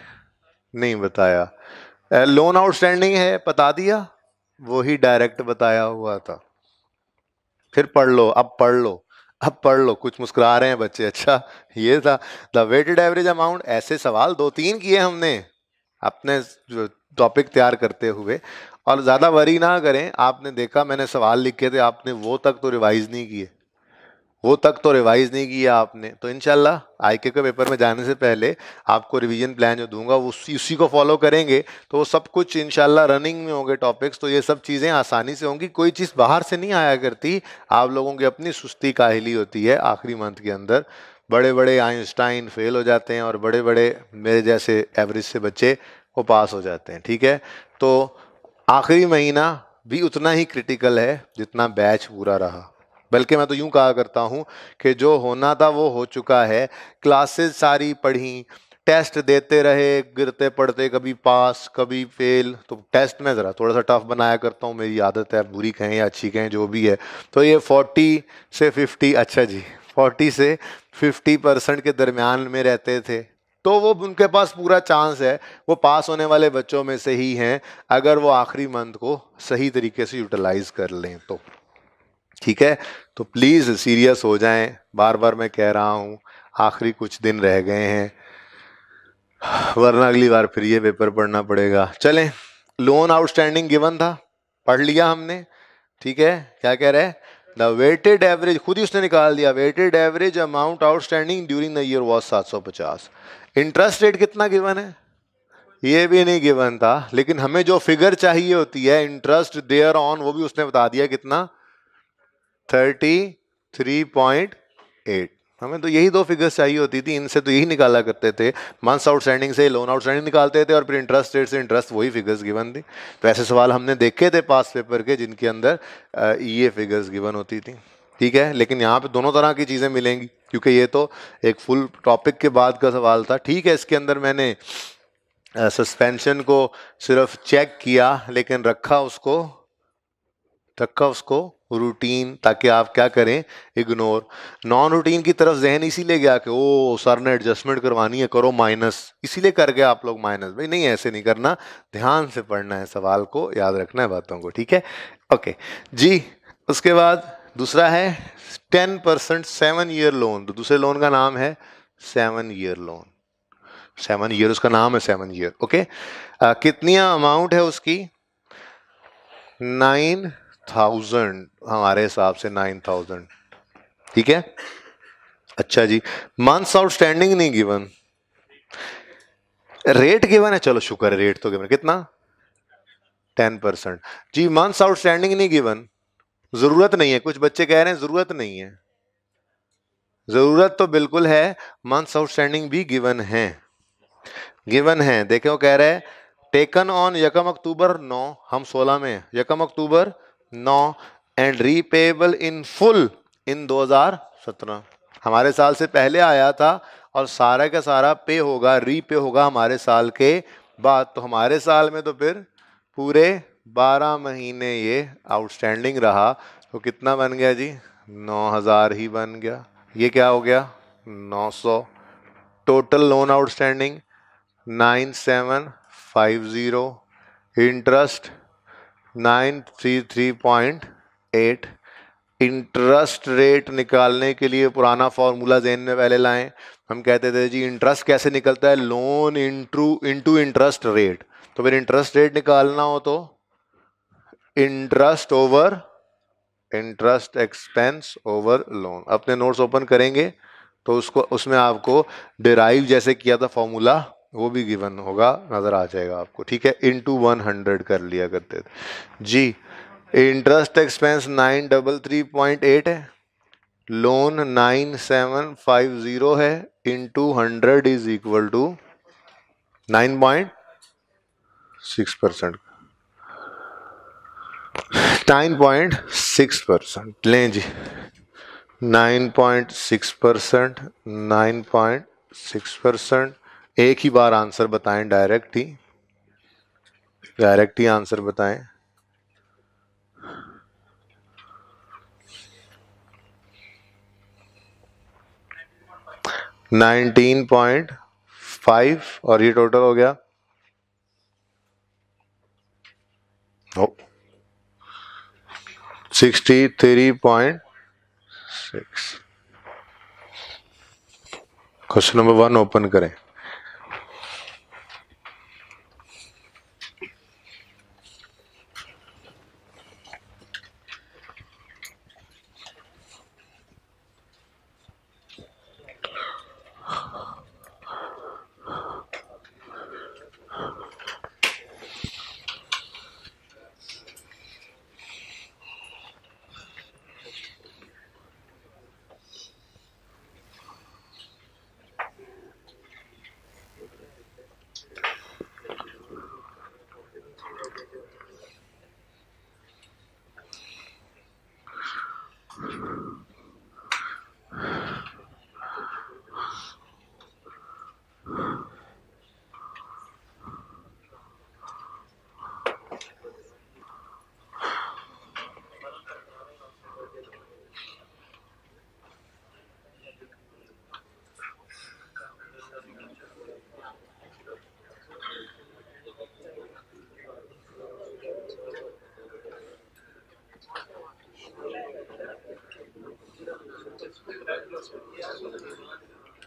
नहीं बताया। लोन आउटस्टैंडिंग है बता दिया। वो ही डायरेक्ट बताया हुआ था। फिर पढ़ लो अब पढ़ लो अब पढ़ लो। कुछ मुस्कुरा रहे हैं बच्चे अच्छा ये था। द वेटेड एवरेज अमाउंट ऐसे सवाल दो तीन किए हमने अपने जो टॉपिक तैयार करते हुए। और ज़्यादा वरी ना करें आपने देखा मैंने सवाल लिखे थे आपने वो तक तो रिवाइज नहीं किए। वो तक तो रिवाइज नहीं किया आपने। तो इनशाला आई के पेपर में जाने से पहले आपको रिवीजन प्लान जो दूँगा, वो उसी उसी को फॉलो करेंगे। तो वो सब कुछ इनशाला रनिंग में होंगे टॉपिक्स तो ये सब चीज़ें आसानी से होंगी। कोई चीज़ बाहर से नहीं आया करती। आप लोगों की अपनी सुस्ती काहिली होती है आखिरी मंथ के अंदर। बड़े बड़े आइंस्टाइन फेल हो जाते हैं और बड़े बड़े मेरे जैसे एवरेज से बच्चे वो पास हो जाते हैं, ठीक है? तो आखिरी महीना भी उतना ही क्रिटिकल है जितना बैच पूरा रहा। बल्कि मैं तो यूँ कहा करता हूँ कि जो होना था वो हो चुका है। क्लासेस सारी पढ़ी, टेस्ट देते रहे, गिरते पड़ते, कभी पास, कभी फेल। तो टेस्ट में ज़रा थोड़ा सा टफ बनाया करता हूँ, मेरी आदत है, बुरी कहें या अच्छी कहें, जो भी है। तो ये फोर्टी से फिफ्टी अच्छा जी, फोर्टी से फिफ्टी परसेंट के दरमियान में रहते थे। तो वो उनके पास पूरा चांस है, वो पास होने वाले बच्चों में से ही हैं, अगर वो आखिरी मंथ को सही तरीके से यूटिलाइज कर लें तो। ठीक है? तो प्लीज़ सीरियस हो जाएँ। बार बार मैं कह रहा हूँ, आखिरी कुछ दिन रह गए हैं। वरना अगली बार फिर ये पेपर पढ़ना पड़ेगा। चलें लोन आउटस्टैंडिंग गिवन था, पढ़ लिया हमने, ठीक है? क्या कह रहे हैं? द वेटेड एवरेज खुद ही उसने निकाल दिया। Weighted average amount outstanding during the year was सात सौ पचास। इंटरेस्ट रेट कितना गिवन है? ये भी नहीं गिवन था, लेकिन हमें जो फिगर चाहिए होती है इंटरेस्ट देयर ऑन वो भी उसने बता दिया कितना? थर्टी थ्री पॉइंट एट हमें तो यही दो फिगर्स चाहिए होती थी, इनसे तो यही निकाला करते थे। मंथ्स आउटस्टैंडिंग से लोन आउटस्टैंडिंग निकालते थे और फिर इंटरेस्ट रेट से इंटरेस्ट वही फिगर्स गिवन थी। तो ऐसे सवाल हमने देखे थे पास पेपर के, जिनके अंदर ये फिगर्स गिवन होती थी। ठीक है? लेकिन यहाँ पे दोनों तरह की चीज़ें मिलेंगी, क्योंकि ये तो एक फुल टॉपिक के बाद का सवाल था। ठीक है, इसके अंदर मैंने सस्पेंशन को सिर्फ़ चेक किया, लेकिन रखा उसको रखा उसको रूटीन ताकि आप क्या करें इग्नोर नॉन रूटीन की तरफ़ जहन इसीलिए गया कि, ओ, सर ने एडजस्टमेंट करवानी है, करो माइनस इसीलिए कर गया आप लोग माइनस भाई, नहीं, ऐसे नहीं करना. ध्यान से पढ़ना है सवाल को, याद रखना है बातों को, ठीक है? ओके जी, उसके बाद दूसरा है ten percent seven year loan तो दूसरे लोन का नाम है seven year loan seven year उसका नाम है सेवन ईयर ओके कितनी अमाउंट है उसकी? नाइन थाउज़ेंड हमारे हिसाब से नाइन थाउज़ेंड ठीक है? अच्छा जी। मंथ्स आउटस्टैंडिंग नहीं गिवन रेट गिवन है, चलो शुक्र है रेट तो गिवन कितना? टेन परसेंट जी मंथ्स आउटस्टैंडिंग नहीं गिवन ज़रूरत नहीं है। कुछ बच्चे कह रहे हैं, ज़रूरत नहीं है। ज़रूरत तो बिल्कुल है मंथ्स आउटस्टैंडिंग भी गिवन है। गिवन है। देखे वो कह रहे हैं टेकन ऑन यकम अक्टूबर नौ, हम सोलह में यकम अक्टूबर नौ and repayable in full in 2017 हमारे साल से पहले आया था और सारा का सारा पे होगा रीपे होगा हमारे साल के बाद। तो हमारे साल में तो फिर पूरे 12 महीने ये आउटस्टैंडिंग रहा। तो कितना बन गया जी? 9000 ही बन गया। ये क्या हो गया? 900 total loan outstanding 9750 interest nine three three point eight. Interest rate निकालने के लिए पुराना फॉर्मूला जेन में पहले लाएँ। हम कहते थे जी, इंटरेस्ट कैसे निकलता है? Loan into into interest rate तो फिर इंटरेस्ट रेट निकालना हो तो interest over interest expense over loan अपने नोट्स ओपन करेंगे तो उसको, उसमें आपको डिराइव जैसे किया था फॉर्मूला वो भी गिवन होगा, नज़र आ जाएगा आपको, ठीक है? इन टू वन हंड्रेड कर लिया करते थे। जी interest expense nine double three point eight है। Loan nine seven five zero है। Into hundred is equal to nine point six percent nine point six percent लें जी। Nine point six percent nine point six percent एक ही बार answer बताएँ direct ही। Direct ही answer बताएँ। नाइनटीन पॉइंट फाइव, और ये टोटल हो गया। Sixty three point six. Question number one open करें।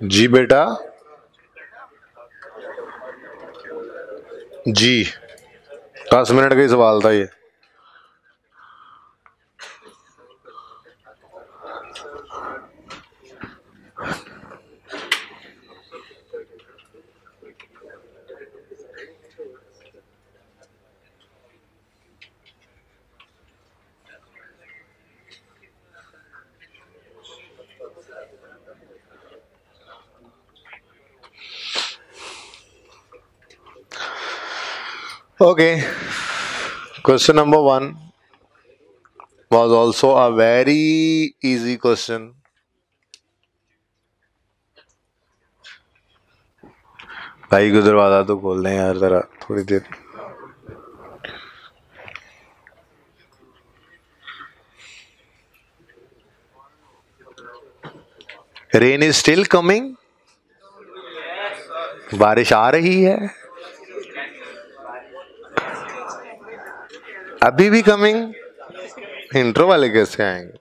जी बेटा। जी। दस मिनट का ही सवाल था ये Okay, question number 1 was also a very easy question. भाई गुजरवा दा तो बोल रहे हैं यार जरा, थोड़ी देर। रेन इज़ स्टिल कमिंग बारिश आ रही है? अभी भी कमिंग इंट्रो वाले कैसे आएँगे?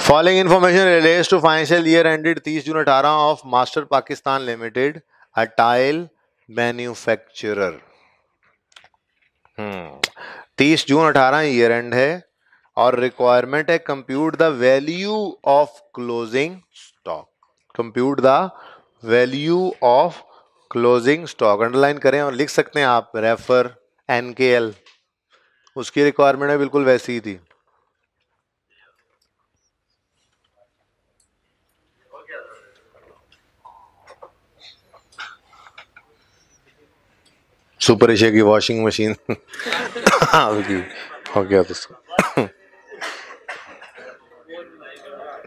Following information relates to financial year ended 30 जून 18 of master Pakistan limited a tile manufacturer तीस जून 18 ईयर एंड है और रिक्वायरमेंट है compute the value of closing compute the value of closing stock underline करें और लिख सकते हैं आप रेफर एन के एल उसकी रिक्वायरमेंट बिल्कुल वैसी ही थी। सुपर एशिया की वॉशिंग मशीन हो गया तो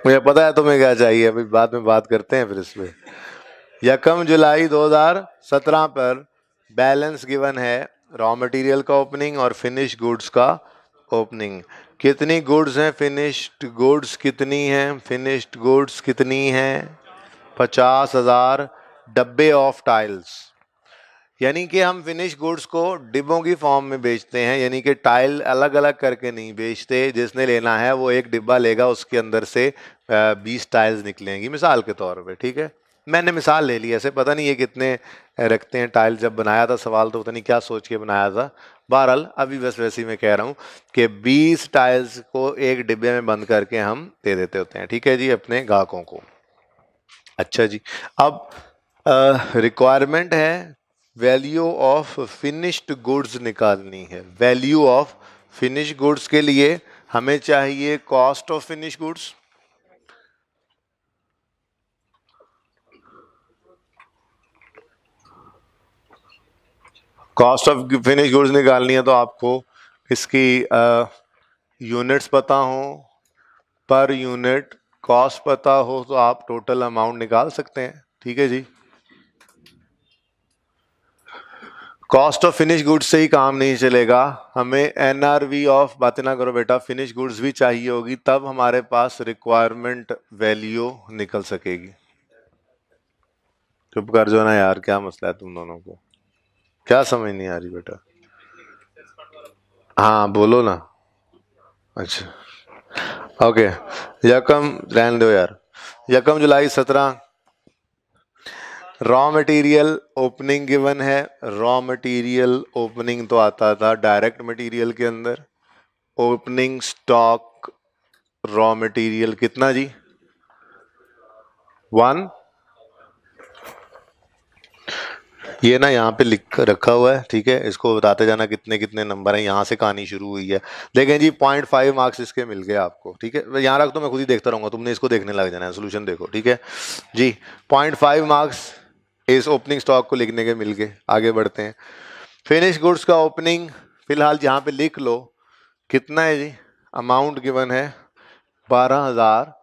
मुझे पता है तुम्हें क्या चाहिए, अभी बाद में बात करते हैं फिर इसमें। यकम जुलाई 2017 पर बैलेंस गिवन है रॉ मटेरियल का ओपनिंग और फिनिश गुड्स का ओपनिंग कितनी गुड्स हैं? फिनिश्ड गुड्स कितनी हैं? फिनिश्ड गुड्स कितनी हैं? पचास हज़ार डब्बे ऑफ़ टाइल्स यानी कि हम फिनिश गुड्स को डिब्बों की फॉर्म में बेचते हैं, यानी कि टाइल अलग अलग करके नहीं बेचते। जिसने लेना है, वो एक डिब्बा लेगा, उसके अंदर से बीस टाइल्स निकलेंगी, मिसाल के तौर पे, ठीक है? मैंने मिसाल ले ली, ऐसे पता नहीं ये कितने रखते हैं टाइल जब बनाया था, सवाल तो पता नहीं क्या सोच के बनाया था। बहरहाल, अभी बस वैसे ही मैं कह रहा हूँ कि 20 टाइल्स को एक डिब्बे में बंद करके हम दे देते होते हैं, ठीक है जी, अपने ग्राहकों को। अच्छा जी, अब रिक्वायरमेंट है वैल्यू ऑफ़ फिनिश्ड गुड्स निकालनी है। वैल्यू ऑफ़ फिनिश गुड्स के लिए हमें चाहिए cost of finish goods cost of finish goods निकालनी है तो आपको इसकी यूनिट्स पता हो। पर यूनिट कॉस्ट पता हो तो आप टोटल अमाउंट निकाल सकते हैं। ठीक है जी? कॉस्ट ऑफ़ फिनिश गुड्स से ही काम नहीं चलेगा। हमें एन आर वी ऑफ़ बातें ना करो बेटा फिनिश गुड्स भी चाहिए होगी, तब हमारे पास रिक्वायरमेंट वैल्यू निकल सकेगी। चुप कर जो ना यार, क्या मसला है तुम दोनों को? क्या समझ नहीं आ रही बेटा? हाँ बोलो ना। अच्छा। ओके यकम रहने दो यार। यकम जुलाई सत्रह। रॉ मटेरियल ओपनिंग गिवन है। रॉ मटेरियल ओपनिंग तो आता था डायरेक्ट मटेरियल के अंदर। ओपनिंग स्टॉक रॉ मटेरियल कितना जी? वन ये ना यहाँ पे लिख रखा हुआ है, ठीक है? इसको बताते जाना कितने कितने नंबर हैं। यहाँ से कहानी शुरू हुई है। देखें जी पॉइंट फाइव मार्क्स इसके मिल गए आपको, ठीक है? यहाँ रख तो मैं खुद ही देखता रहूँगा, तुमने इसको देखने लग जाना है। सोल्यूशन देखो, ठीक है? जी पॉइंट फाइव मार्क्स इस ओपनिंग स्टॉक को लिखने के मिल गए, आगे बढ़ते हैं। फिनिश गुड्स का ओपनिंग फ़िलहाल यहाँ पे लिख लो, कितना है जी? अमाउंट गिवन है बारह हज़ार।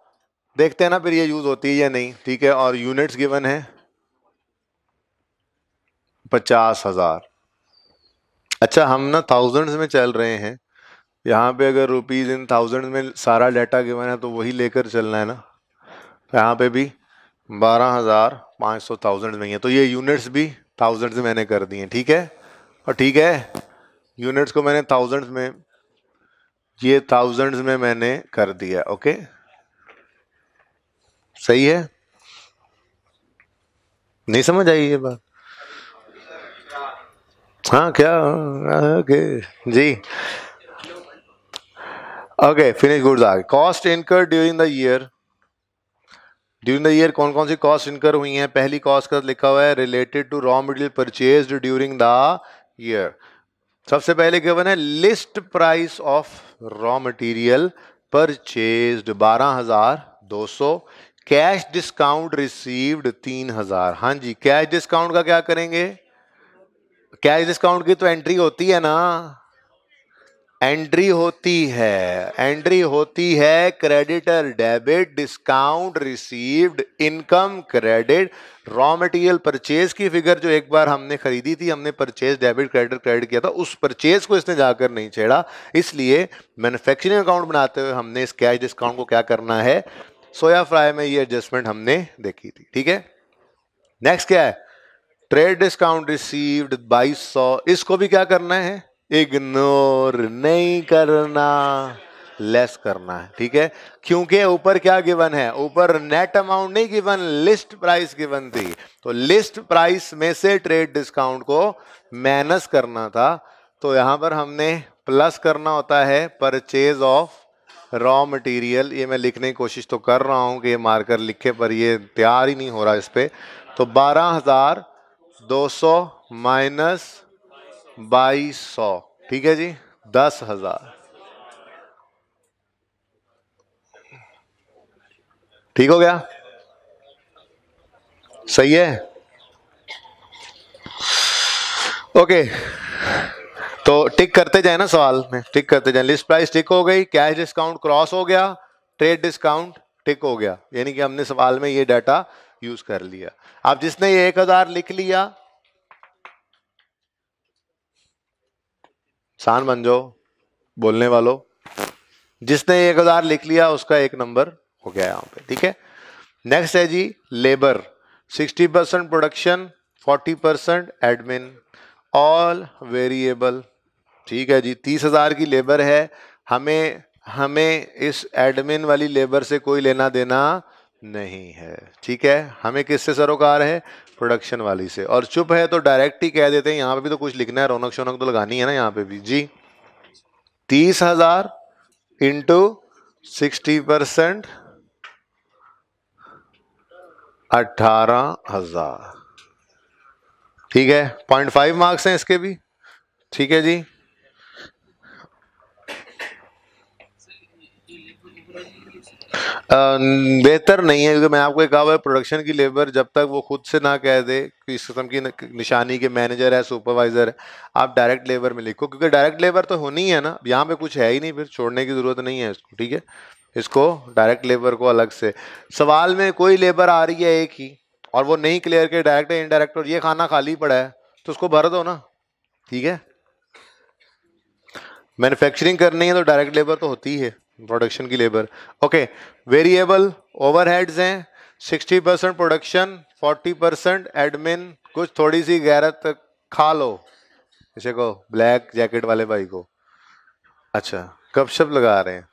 देखते हैं ना फिर ये यूज़ होती है या नहीं, ठीक है? और यूनिट्स गिवन है पचास हज़ार। अच्छा हम ना थाउजेंड्स में चल रहे हैं। यहाँ पे अगर रुपीज़ इन थाउज़ेंड में सारा डाटा गिवन है तो वही लेकर चलना है ना। यहाँ पे भी बारह हज़ार। पाँच सौ, थाउज़ेंड में ही है। तो ये यूनिट्स भी थाउजेंड्स मैंने कर दिए ठीक है? और ठीक है यूनिट्स को मैंने थाउजेंड्स में, ये थाउजेंड्स में मैंने कर दिया ओके सही है? नहीं समझ आई ये बात? हाँ क्या? ओके, जी। ओके फिनिश गुड्स आगे cost incur during the year during the year कौन कौन सी कॉस्ट इनकर हुई हैं? पहली कॉस्ट का लिखा हुआ है related to raw material purchase during the year सबसे पहले गिवन है list price of raw material purchase बारह हज़ार दो सौ। कैश डिस्काउंट रिसीव्ड तीन हज़ार। हाँ जी कैश डिस्काउंट का क्या करेंगे? कैश डिस्काउंट की तो एंट्री होती है ना। एंट्री होती है, एंट्री होती है creditor debit, discount, received income, credit, raw material purchase की फिगर जो एक बार हमने खरीदी थी, हमने परचेज डेबिट, क्रेडिट क्रेडिट किया था, उस परचेज को इसने जाकर नहीं छेड़ा। इसलिए मैन्युफैक्चरिंग अकाउंट बनाते हुए हमने इस कैश डिस्काउंट को क्या करना है, सोया फ्राई में ये एडजस्टमेंट हमने देखी थी, ठीक है? नेक्स्ट क्या है? ट्रेड डिस्काउंट रिसीव्ड बाईस सौ, इसको भी क्या करना है? इग्नोर नहीं करना लेस करना है, ठीक है? क्योंकि ऊपर क्या गिवन है? ऊपर नेट अमाउंट नहीं गिवन लिस्ट प्राइस गिवन थी। तो लिस्ट प्राइस में से ट्रेड डिस्काउंट को माइनस करना था। तो यहाँ पर हमने प्लस करना होता है परचेज ऑफ़ रॉ मटेरियल ये मैं लिखने की कोशिश तो कर रहा हूँ कि ये मार्कर लिखे, पर ये तैयार ही नहीं हो रहा इस पर तो बारह हज़ार दो सौ माइनस बाईस सौ। ठीक है जी? दस हज़ार। ठीक हो गया? सही है? ओके। तो टिक करते जाए ना सवाल में। टिक करते जाए। लिस्ट प्राइस टिक हो गई। कैश डिस्काउंट क्रॉस हो गया। ट्रेड डिस्काउंट टिक हो गया। यानी कि हमने सवाल में ये डाटा यूज़ कर लिया। अब जिसने ये एक हज़ार लिख लिया सान बन जाओ, बोलने वालों। जिसने एक हज़ार लिख लिया, उसका एक नंबर हो गया यहाँ पे, ठीक है? नेक्स्ट है जी labour sixty percent production forty percent admin all variable ठीक है जी? तीस हज़ार की लेबर है। हमें हमें इस एडमिन वाली लेबर से कोई लेना देना नहीं है, ठीक है? हमें किससे सरोकार है? प्रोडक्शन वाली से। और चुप है तो डायरेक्ट ही कह देते हैं, यहाँ पे भी तो कुछ लिखना है, रौनक शौनक तो लगानी है ना यहाँ पे भी। जी। तीस हज़ार इंटू सिक्सटी परसेंट अठारह हज़ार। ठीक है? पॉइंट फाइव मार्क्स हैं इसके भी। ठीक है जी? बेहतर नहीं है, क्योंकि मैं आपको कहा हुआ है प्रोडक्शन की लेबर जब तक वो खुद से ना कह दे कि इस किस्म की निशानी के मैनेजर है सुपरवाइजर है, आप डायरेक्ट लेबर में लिखो, क्योंकि डायरेक्ट लेबर तो होनी है ना। यहाँ पे कुछ है ही नहीं, फिर छोड़ने की ज़रूरत नहीं है इसको, ठीक है? इसको डायरेक्ट लेबर को अलग से। सवाल में कोई लेबर आ रही है एक ही, और वो नहीं क्लियर के डायरेक्ट है इनडायरेक्ट और ये खाना खाली पड़ा है तो उसको भर दो ना, ठीक है? मैन्युफैक्चरिंग करनी है तो डायरेक्ट लेबर तो होती है। प्रोडक्शन की लेबर ओके वेरिएबल ओवरहेड्स हैं sixty percent production forty percent admin कुछ थोड़ी सी गैरत खा लो। इसे को ब्लैक जैकेट वाले भाई को। अच्छा कब शब लगा रहे हैं?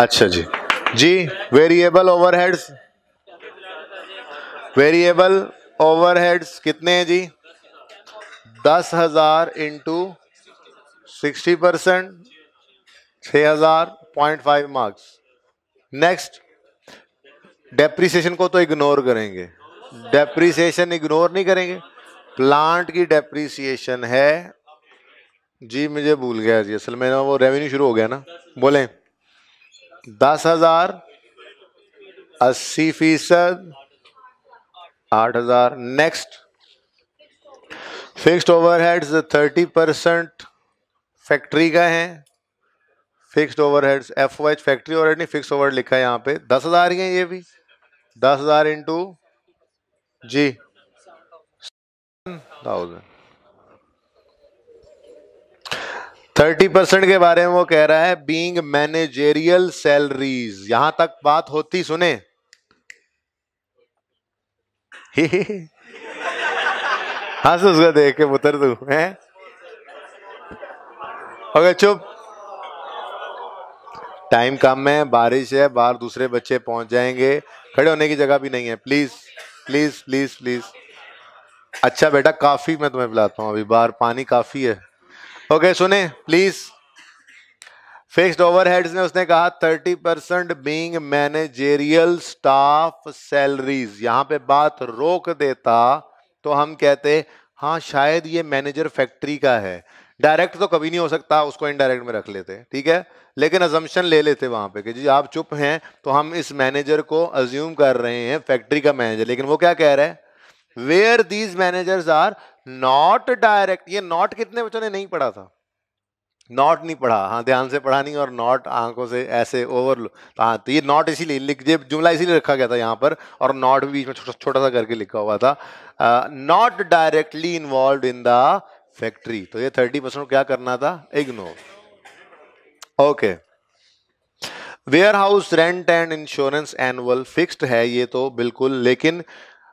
अच्छा जी। जी वेरिएबल ओवरहेड्स वेरिएबल ओवरहेड्स कितने हैं जी? दस हज़ार इंटू सिक्सटी परसेंट छ हज़ार point five marks next depreciation को तो इग्नोर करेंगे. डेप्रीसिएशन इग्नोर नहीं करेंगे. प्लांट की डेप्रीसिएशन है. जी, मुझे भूल गया जी, असल में ना वो रेवेन्यू शुरू हो गया ना. बोले, दस हज़ार अस्सी फ़ीसद आठ हज़ार next fixed overheads thirty percent factory का है। Fixed overheads F H factory overhead नहीं फिक्स ओवर लिखा है यहाँ पे। दस हज़ार ही है ये भी। दस हज़ार इंटू जी। थाउज़ेंड थर्टी परसेंट के बारे में वो कह रहा है बीइंग मैनेजेरियल सैलरीज यहाँ तक बात होती, सुने। *laughs* हंस उसको देख के उतर तू, है? ओके, चुप। टाइम कम है, बारिश है, बाहर दूसरे बच्चे पहुँच जाएँगे। खड़े होने की जगह भी नहीं है। प्लीज़ प्लीज़ प्लीज़ प्लीज़ अच्छा बेटा, काफ़ी मैं तुम्हें पिलाता हूँ अभी, बाहर पानी काफ़ी है। ओके, सुने प्लीज़ फिक्स्ड ओवरहेड्स ने उसने कहा thirty percent being managerial staff salaries यहाँ पे बात रोक देता तो हम कहते हाँ शायद ये मैनेजर फैक्ट्री का है। डायरेक्ट तो कभी नहीं हो सकता, उसको इनडायरेक्ट में रख लेते, ठीक है? लेकिन अजम्पन ले लेते वहाँ पे कि जी, आप चुप हैं तो हम इस मैनेजर को अज्यूम कर रहे हैं फैक्ट्री का मैनेजर लेकिन वो क्या कह रहा है? Where these managers are not direct ये नॉट कितने बच्चों ने नहीं पढ़ा था? नॉट नहीं पढ़ा हाँ ध्यान से पढ़ा नहीं और नॉट आँखों से ऐसे ओवर हाँ तो ये नॉट इसीलिए लिख जे जुमला इसीलिए रखा गया था यहाँ पर और नॉट भी बीच में छोटा सा करके लिखा हुआ था। Not directly involve in the factory तो ये थर्टी परसेंट क्या करना था? Ignore okay warehouse rent and insurance annual fixed है ये तो बिल्कुल, लेकिन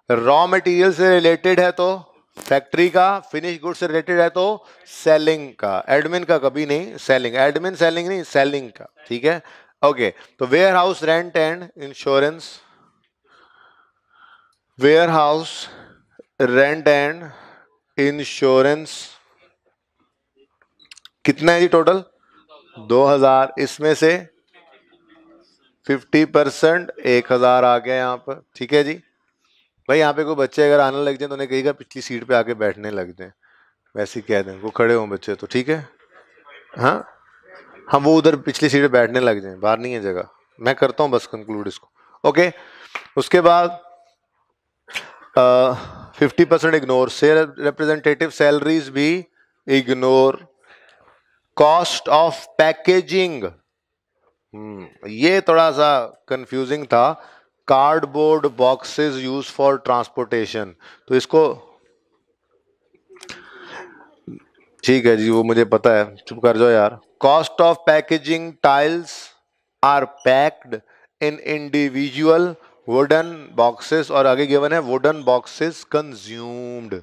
रॉ मटेरियल से रिलेटेड है तो? फैक्ट्री का फिनिश गुड से रिलेटेड है तो सेलिंग का, एडमिन का कभी नहीं, सेलिंग, एडमिन सेलिंग नहीं, सेलिंग का, ठीक है? ओके तो warehouse rent and insurance warehouse rent and insurance कितना है जी टोटल दो हज़ार, इसमें से फिफ्टी परसेंट एक हज़ार आ गया यहाँ पर, ठीक है जी? भाई, यहाँ पे कोई बच्चे अगर आने लग जाए तो उन्हें कहेगा पिछली सीट पे आके बैठने लग जाए। वैसे ही कह दें, वो खड़े हों बच्चे तो ठीक है? हाँ? हम वो उधर पिछली सीट पे बैठने लग जाए, बाहर नहीं है जगह। मैं करता हूँ बस कंक्लूड इसको। ओके उसके बाद fifty percent ignore sale representative salaries भी इग्नोर कॉस्ट ऑफ़ पैकेजिंग ये थोड़ा सा कंफ्यूजिंग था। Cardboard boxes use for transportation तो इसको ठीक है जी, वो मुझे पता है। चुप कर जाओ यार। Cost of packaging tiles are packed in individual wooden boxes और आगे गिवन है वुडन बॉक्सेस कंज्यूम्ड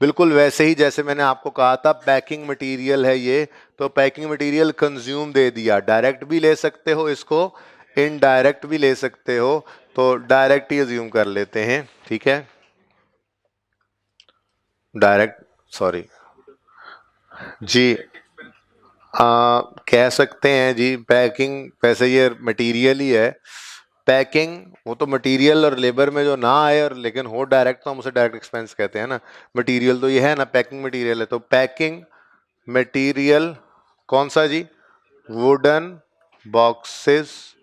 बिल्कुल वैसे ही जैसे मैंने आपको कहा था पैकिंग मटेरियल है ये तो पैकिंग मटेरियल कंज्यूम दे दिया। डायरेक्ट भी ले सकते हो इसको इनडायरेक्ट भी ले सकते हो तो डायरेक्ट ही अज्यूम कर लेते हैं ठीक है? डायरेक्ट सॉरी जी आ, कह सकते हैं जी पैकिंग वैसे ये मटेरियल ही है। पैकिंग वो तो मटेरियल और लेबर में जो ना आए और लेकिन हो डायरेक्ट तो हम उसे डायरेक्ट एक्सपेंस कहते हैं ना। मटेरियल तो ये है ना पैकिंग मटेरियल है। तो पैकिंग मटेरियल कौन सा जी? वुडन बॉक्सेस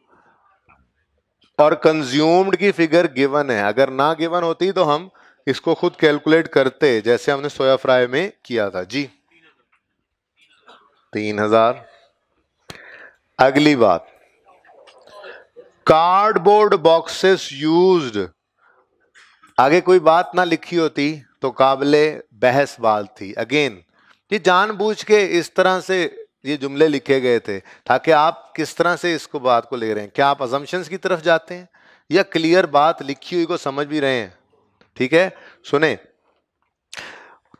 और कंज्यूम्ड की फिगर गिवन है। अगर ना गिवन होती तो हम इसको खुद कैलकुलेट करते, जैसे हमने सोया फ्राई में किया था। जी। तीन हज़ार। अगली बात। कार्डबोर्ड बॉक्सेस यूज्ड आगे कोई बात ना लिखी होती तो काबले बहस बात थी। अगेन ये जानबूझ के इस तरह से ये जुमले लिखे गए थे, ताकि आप किस तरह से इसको बात को ले रहे हैं? क्या आप अजम्पन्स की तरफ़ जाते हैं? या क्लियर बात लिखी हुई को समझ भी रहे हैं? ठीक है? सुने।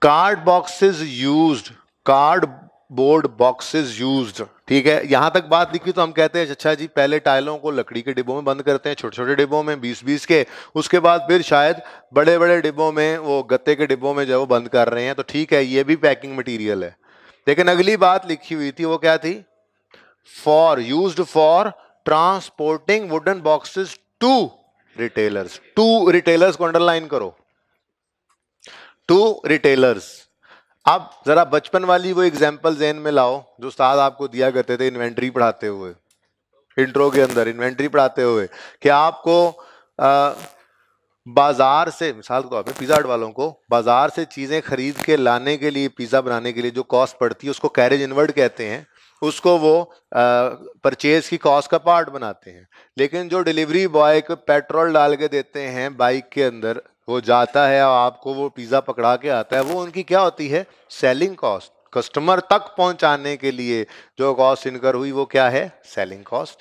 Card boxes used cardboard boxes used ठीक है? यहाँ तक बात लिखी तो हम कहते हैं अच्छा जी, पहले टाइलों को लकड़ी के डिब्बों में बंद करते हैं छोटे छोटे डिब्बों में बीस बीस के। उसके बाद फिर शायद बड़े बड़े डिब्बों में, वो गत्ते के डिब्बों में जो वो बंद कर रहे हैं तो ठीक है, ये भी पैकिंग मटीरियल है। लेकिन अगली बात लिखी हुई थी, वो क्या थी? For use for transporting wooden boxes to retailers to retailers को अंडरलाइन करो। टू रिटेलर्स अब जरा बचपन वाली वो एग्ज़ाम्पल जेन में लाओ जो उस्ताद आपको दिया करते थे इन्वेंट्री पढ़ाते हुए। इंट्रो के अंदर इन्वेंट्री पढ़ाते हुए कि आपको आ, बाज़ार से मिसाल के तौर पे पिज़्ज़ा वालों को बाज़ार से चीज़ें खरीद के लाने के लिए पिज़्ज़ा बनाने के लिए जो कॉस्ट पड़ती है उसको कैरेज इनवर्ड कहते हैं। उसको वो परचेज की कॉस्ट का पार्ट बनाते हैं। लेकिन जो डिलीवरी बॉय को पेट्रोल डाल के देते हैं बाइक के अंदर, वो जाता है और आपको वो पिज़्ज़ा पकड़ा के आता है, वो उनकी क्या होती है? सेलिंग कॉस्ट कस्टमर तक पहुँचाने के लिए जो कॉस्ट इनकर हुई, वो क्या है? सेलिंग कॉस्ट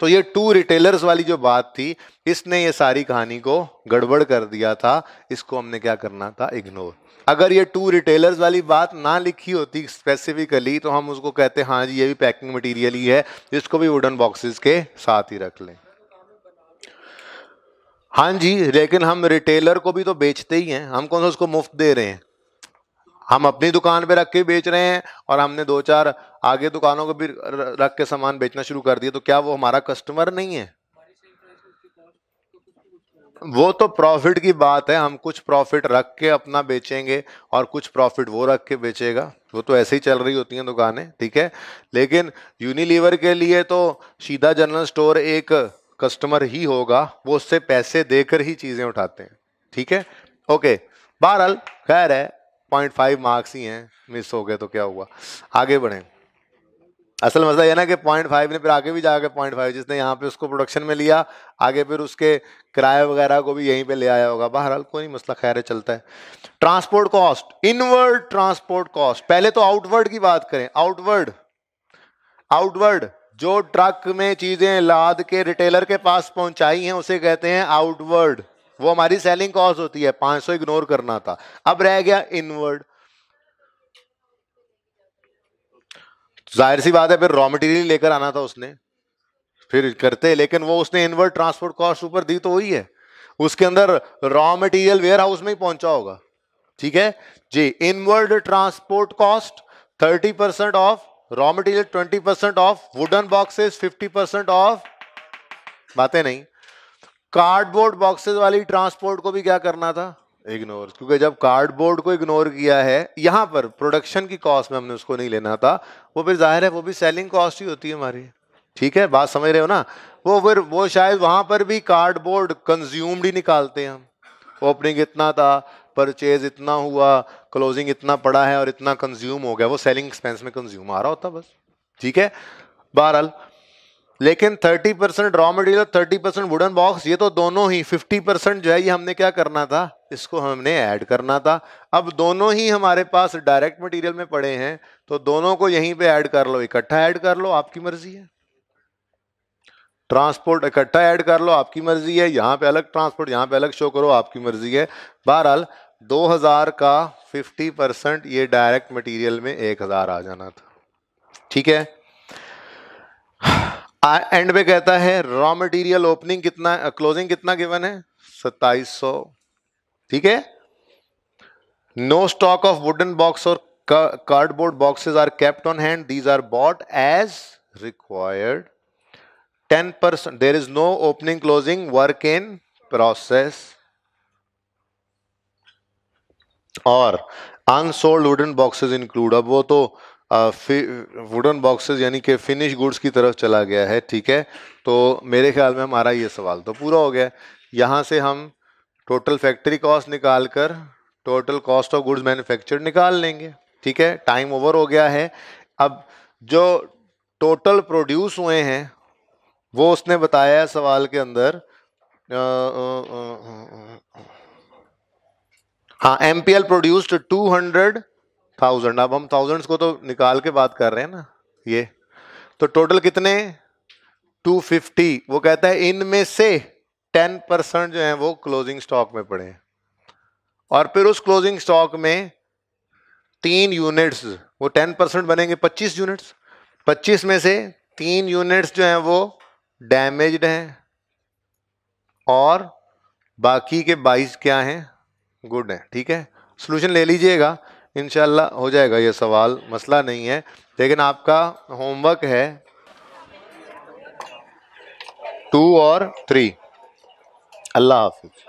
तो ये टू रिटेलर्स वाली जो बात थी, इसने ये सारी कहानी को गड़बड़ कर दिया था। इसको हमने क्या करना था? इग्नोर अगर ये टू रिटेलर्स वाली बात ना लिखी होती स्पेसिफिकली तो हम उसको कहते, हैं हाँ जी, ये भी पैकिंग मटेरियल ही है, इसको भी वुडन बॉक्सेस के साथ ही रख लें। हाँ जी, लेकिन हम रिटेलर को भी तो बेचते ही हैं। हम कौन सा उसको मुफ़्त दे रहे हैं? हम अपनी दुकान पे रख के बेच रहे हैं, और हमने दो चार आगे दुकानों को भी रख के सामान बेचना शुरू कर दिया तो क्या वो हमारा कस्टमर नहीं है? वो तो प्रॉफिट की बात है, हम कुछ प्रॉफिट रख के अपना बेचेंगे और कुछ प्रॉफिट वो रख के बेचेगा। वो तो ऐसे ही चल रही होती हैं दुकानें, ठीक है? लेकिन यूनिलीवर के लिए तो सीधा जनरल स्टोर एक कस्टमर ही होगा, वो उससे पैसे देकर ही चीज़ें उठाते हैं, ठीक है? ओके बहरहाल, खैर है पॉइंट फाइव मार्क्स ही हैं मिस हो गए तो क्या हुआ? आगे बढ़ें। असल मसला यह ना कि पॉइंट फाइव ने फिर आगे भी जाके पॉइंट फाइव जिसने यहाँ पे उसको प्रोडक्शन में लिया, आगे फिर उसके किराए वगैरह को भी यहीं पे ले आया होगा। बहरहाल कोई नहीं, मसला खैर चलता है। Transport cost inward transport cost पहले तो आउटवर्ड की बात करें आउटवर्ड आउटवर्ड जो ट्रक में चीज़ें लाद के रिटेलर के पास पहुंचाई हैं, उसे कहते हैं आउटवर्ड वो हमारी सेलिंग कॉस्ट होती है 500 इग्नोर करना था। अब रह गया इनवर्ड ज़ाहिर सी बात है, फिर रॉ मटेरियल लेकर आना था उसने। फिर करते, लेकिन वो उसने इनवर्ड ट्रांसपोर्ट कॉस्ट ऊपर दी तो वही है। उसके अंदर रॉ मटेरियल वेयर हाउस में ही पहुँचा होगा। ठीक है? जी inward transport cost thirty percent of raw material twenty percent of wooden boxes fifty percent of बातें नहीं। कार्डबोर्ड बॉक्सेस वाली ट्रांसपोर्ट को भी क्या करना था? इग्नोर क्योंकि जब कार्डबोर्ड को इग्नोर किया है, यहाँ पर प्रोडक्शन की कॉस्ट में हमने उसको नहीं लेना था, वो फिर ज़ाहिर है वो भी सेलिंग कॉस्ट ही होती है हमारी। ठीक है? बात समझ रहे हो ना? वो फिर, वो शायद वहाँ पर भी कार्डबोर्ड कंज्यूम्ड ही निकालते हैं हम। ओपनिंग इतना था परचेज इतना हुआ क्लोजिंग इतना पड़ा है और इतना कंज्यूम हो गया, वो सेलिंग एक्सपेंस में कंज्यूम आ रहा होता बस। ठीक है? बहरहाल लेकिन 30 percent raw material 30 percent wooden box ये तो दोनों ही 50 परसेंट जो है ये हमने क्या करना था? इसको हमने ऐड करना था। अब दोनों ही हमारे पास डायरेक्ट मटेरियल में पड़े हैं तो दोनों को यहीं पे ऐड कर लो, इकट्ठा ऐड कर लो, आपकी मर्ज़ी है। ट्रांसपोर्ट इकट्ठा ऐड कर लो, आपकी मर्ज़ी है, यहाँ पे अलग ट्रांसपोर्ट यहाँ पे अलग शो करो, आपकी मर्ज़ी है। बहरहाल 2000 का 50 परसेंट ये डायरेक्ट मटेरियल में 1000 आ जाना था। ठीक है? एंड पे कहता है रॉ मटेरियल ओपनिंग कितना क्लोजिंग कितना गिवन है? सत्ताईस ठीक है? No stock of wooden box और cardboard boxes are kept on hand these are bought as required ten percent there is no opening closing work in process और unsold wooden boxes include अब वो तो wooden boxes यानी कि finish goods की तरफ़ चला गया है ठीक है तो मेरे ख्याल में हमारा ये सवाल तो पूरा हो गया यहाँ से हम टोटल फैक्ट्री कॉस्ट निकाल कर total cost of goods manufacture निकाल लेंगे ठीक है टाइम ओवर हो गया है अब जो टोटल प्रोड्यूस हुए हैं वो उसने बताया है सवाल के अंदर हाँ M P L produced two hundred thousand अब हम थाउजेंड्स को तो निकाल के बात कर रहे हैं ना, ये। तो टोटल कितने? टू फिफ्टी वो कहता है, इनमें से टेन परसेंट जो है वो क्लोजिंग स्टॉक में पड़े हैं। और फिर उस क्लोजिंग स्टॉक में तीन यूनिट्स वो टेन परसेंट बनेंगे पच्चीस यूनिट्स पच्चीस में से तीन यूनिट्स जो हैं वो डैमेज्ड हैं। और बाकी के बाईस क्या हैं? गुड हैं। ठीक है? सोल्यूशन ले लीजिएगा। इनशाला हो जाएगा ये सवाल, मसला नहीं है। लेकिन आपका होमवर्क है। टू और थ्री अल्लाह हाफिज़।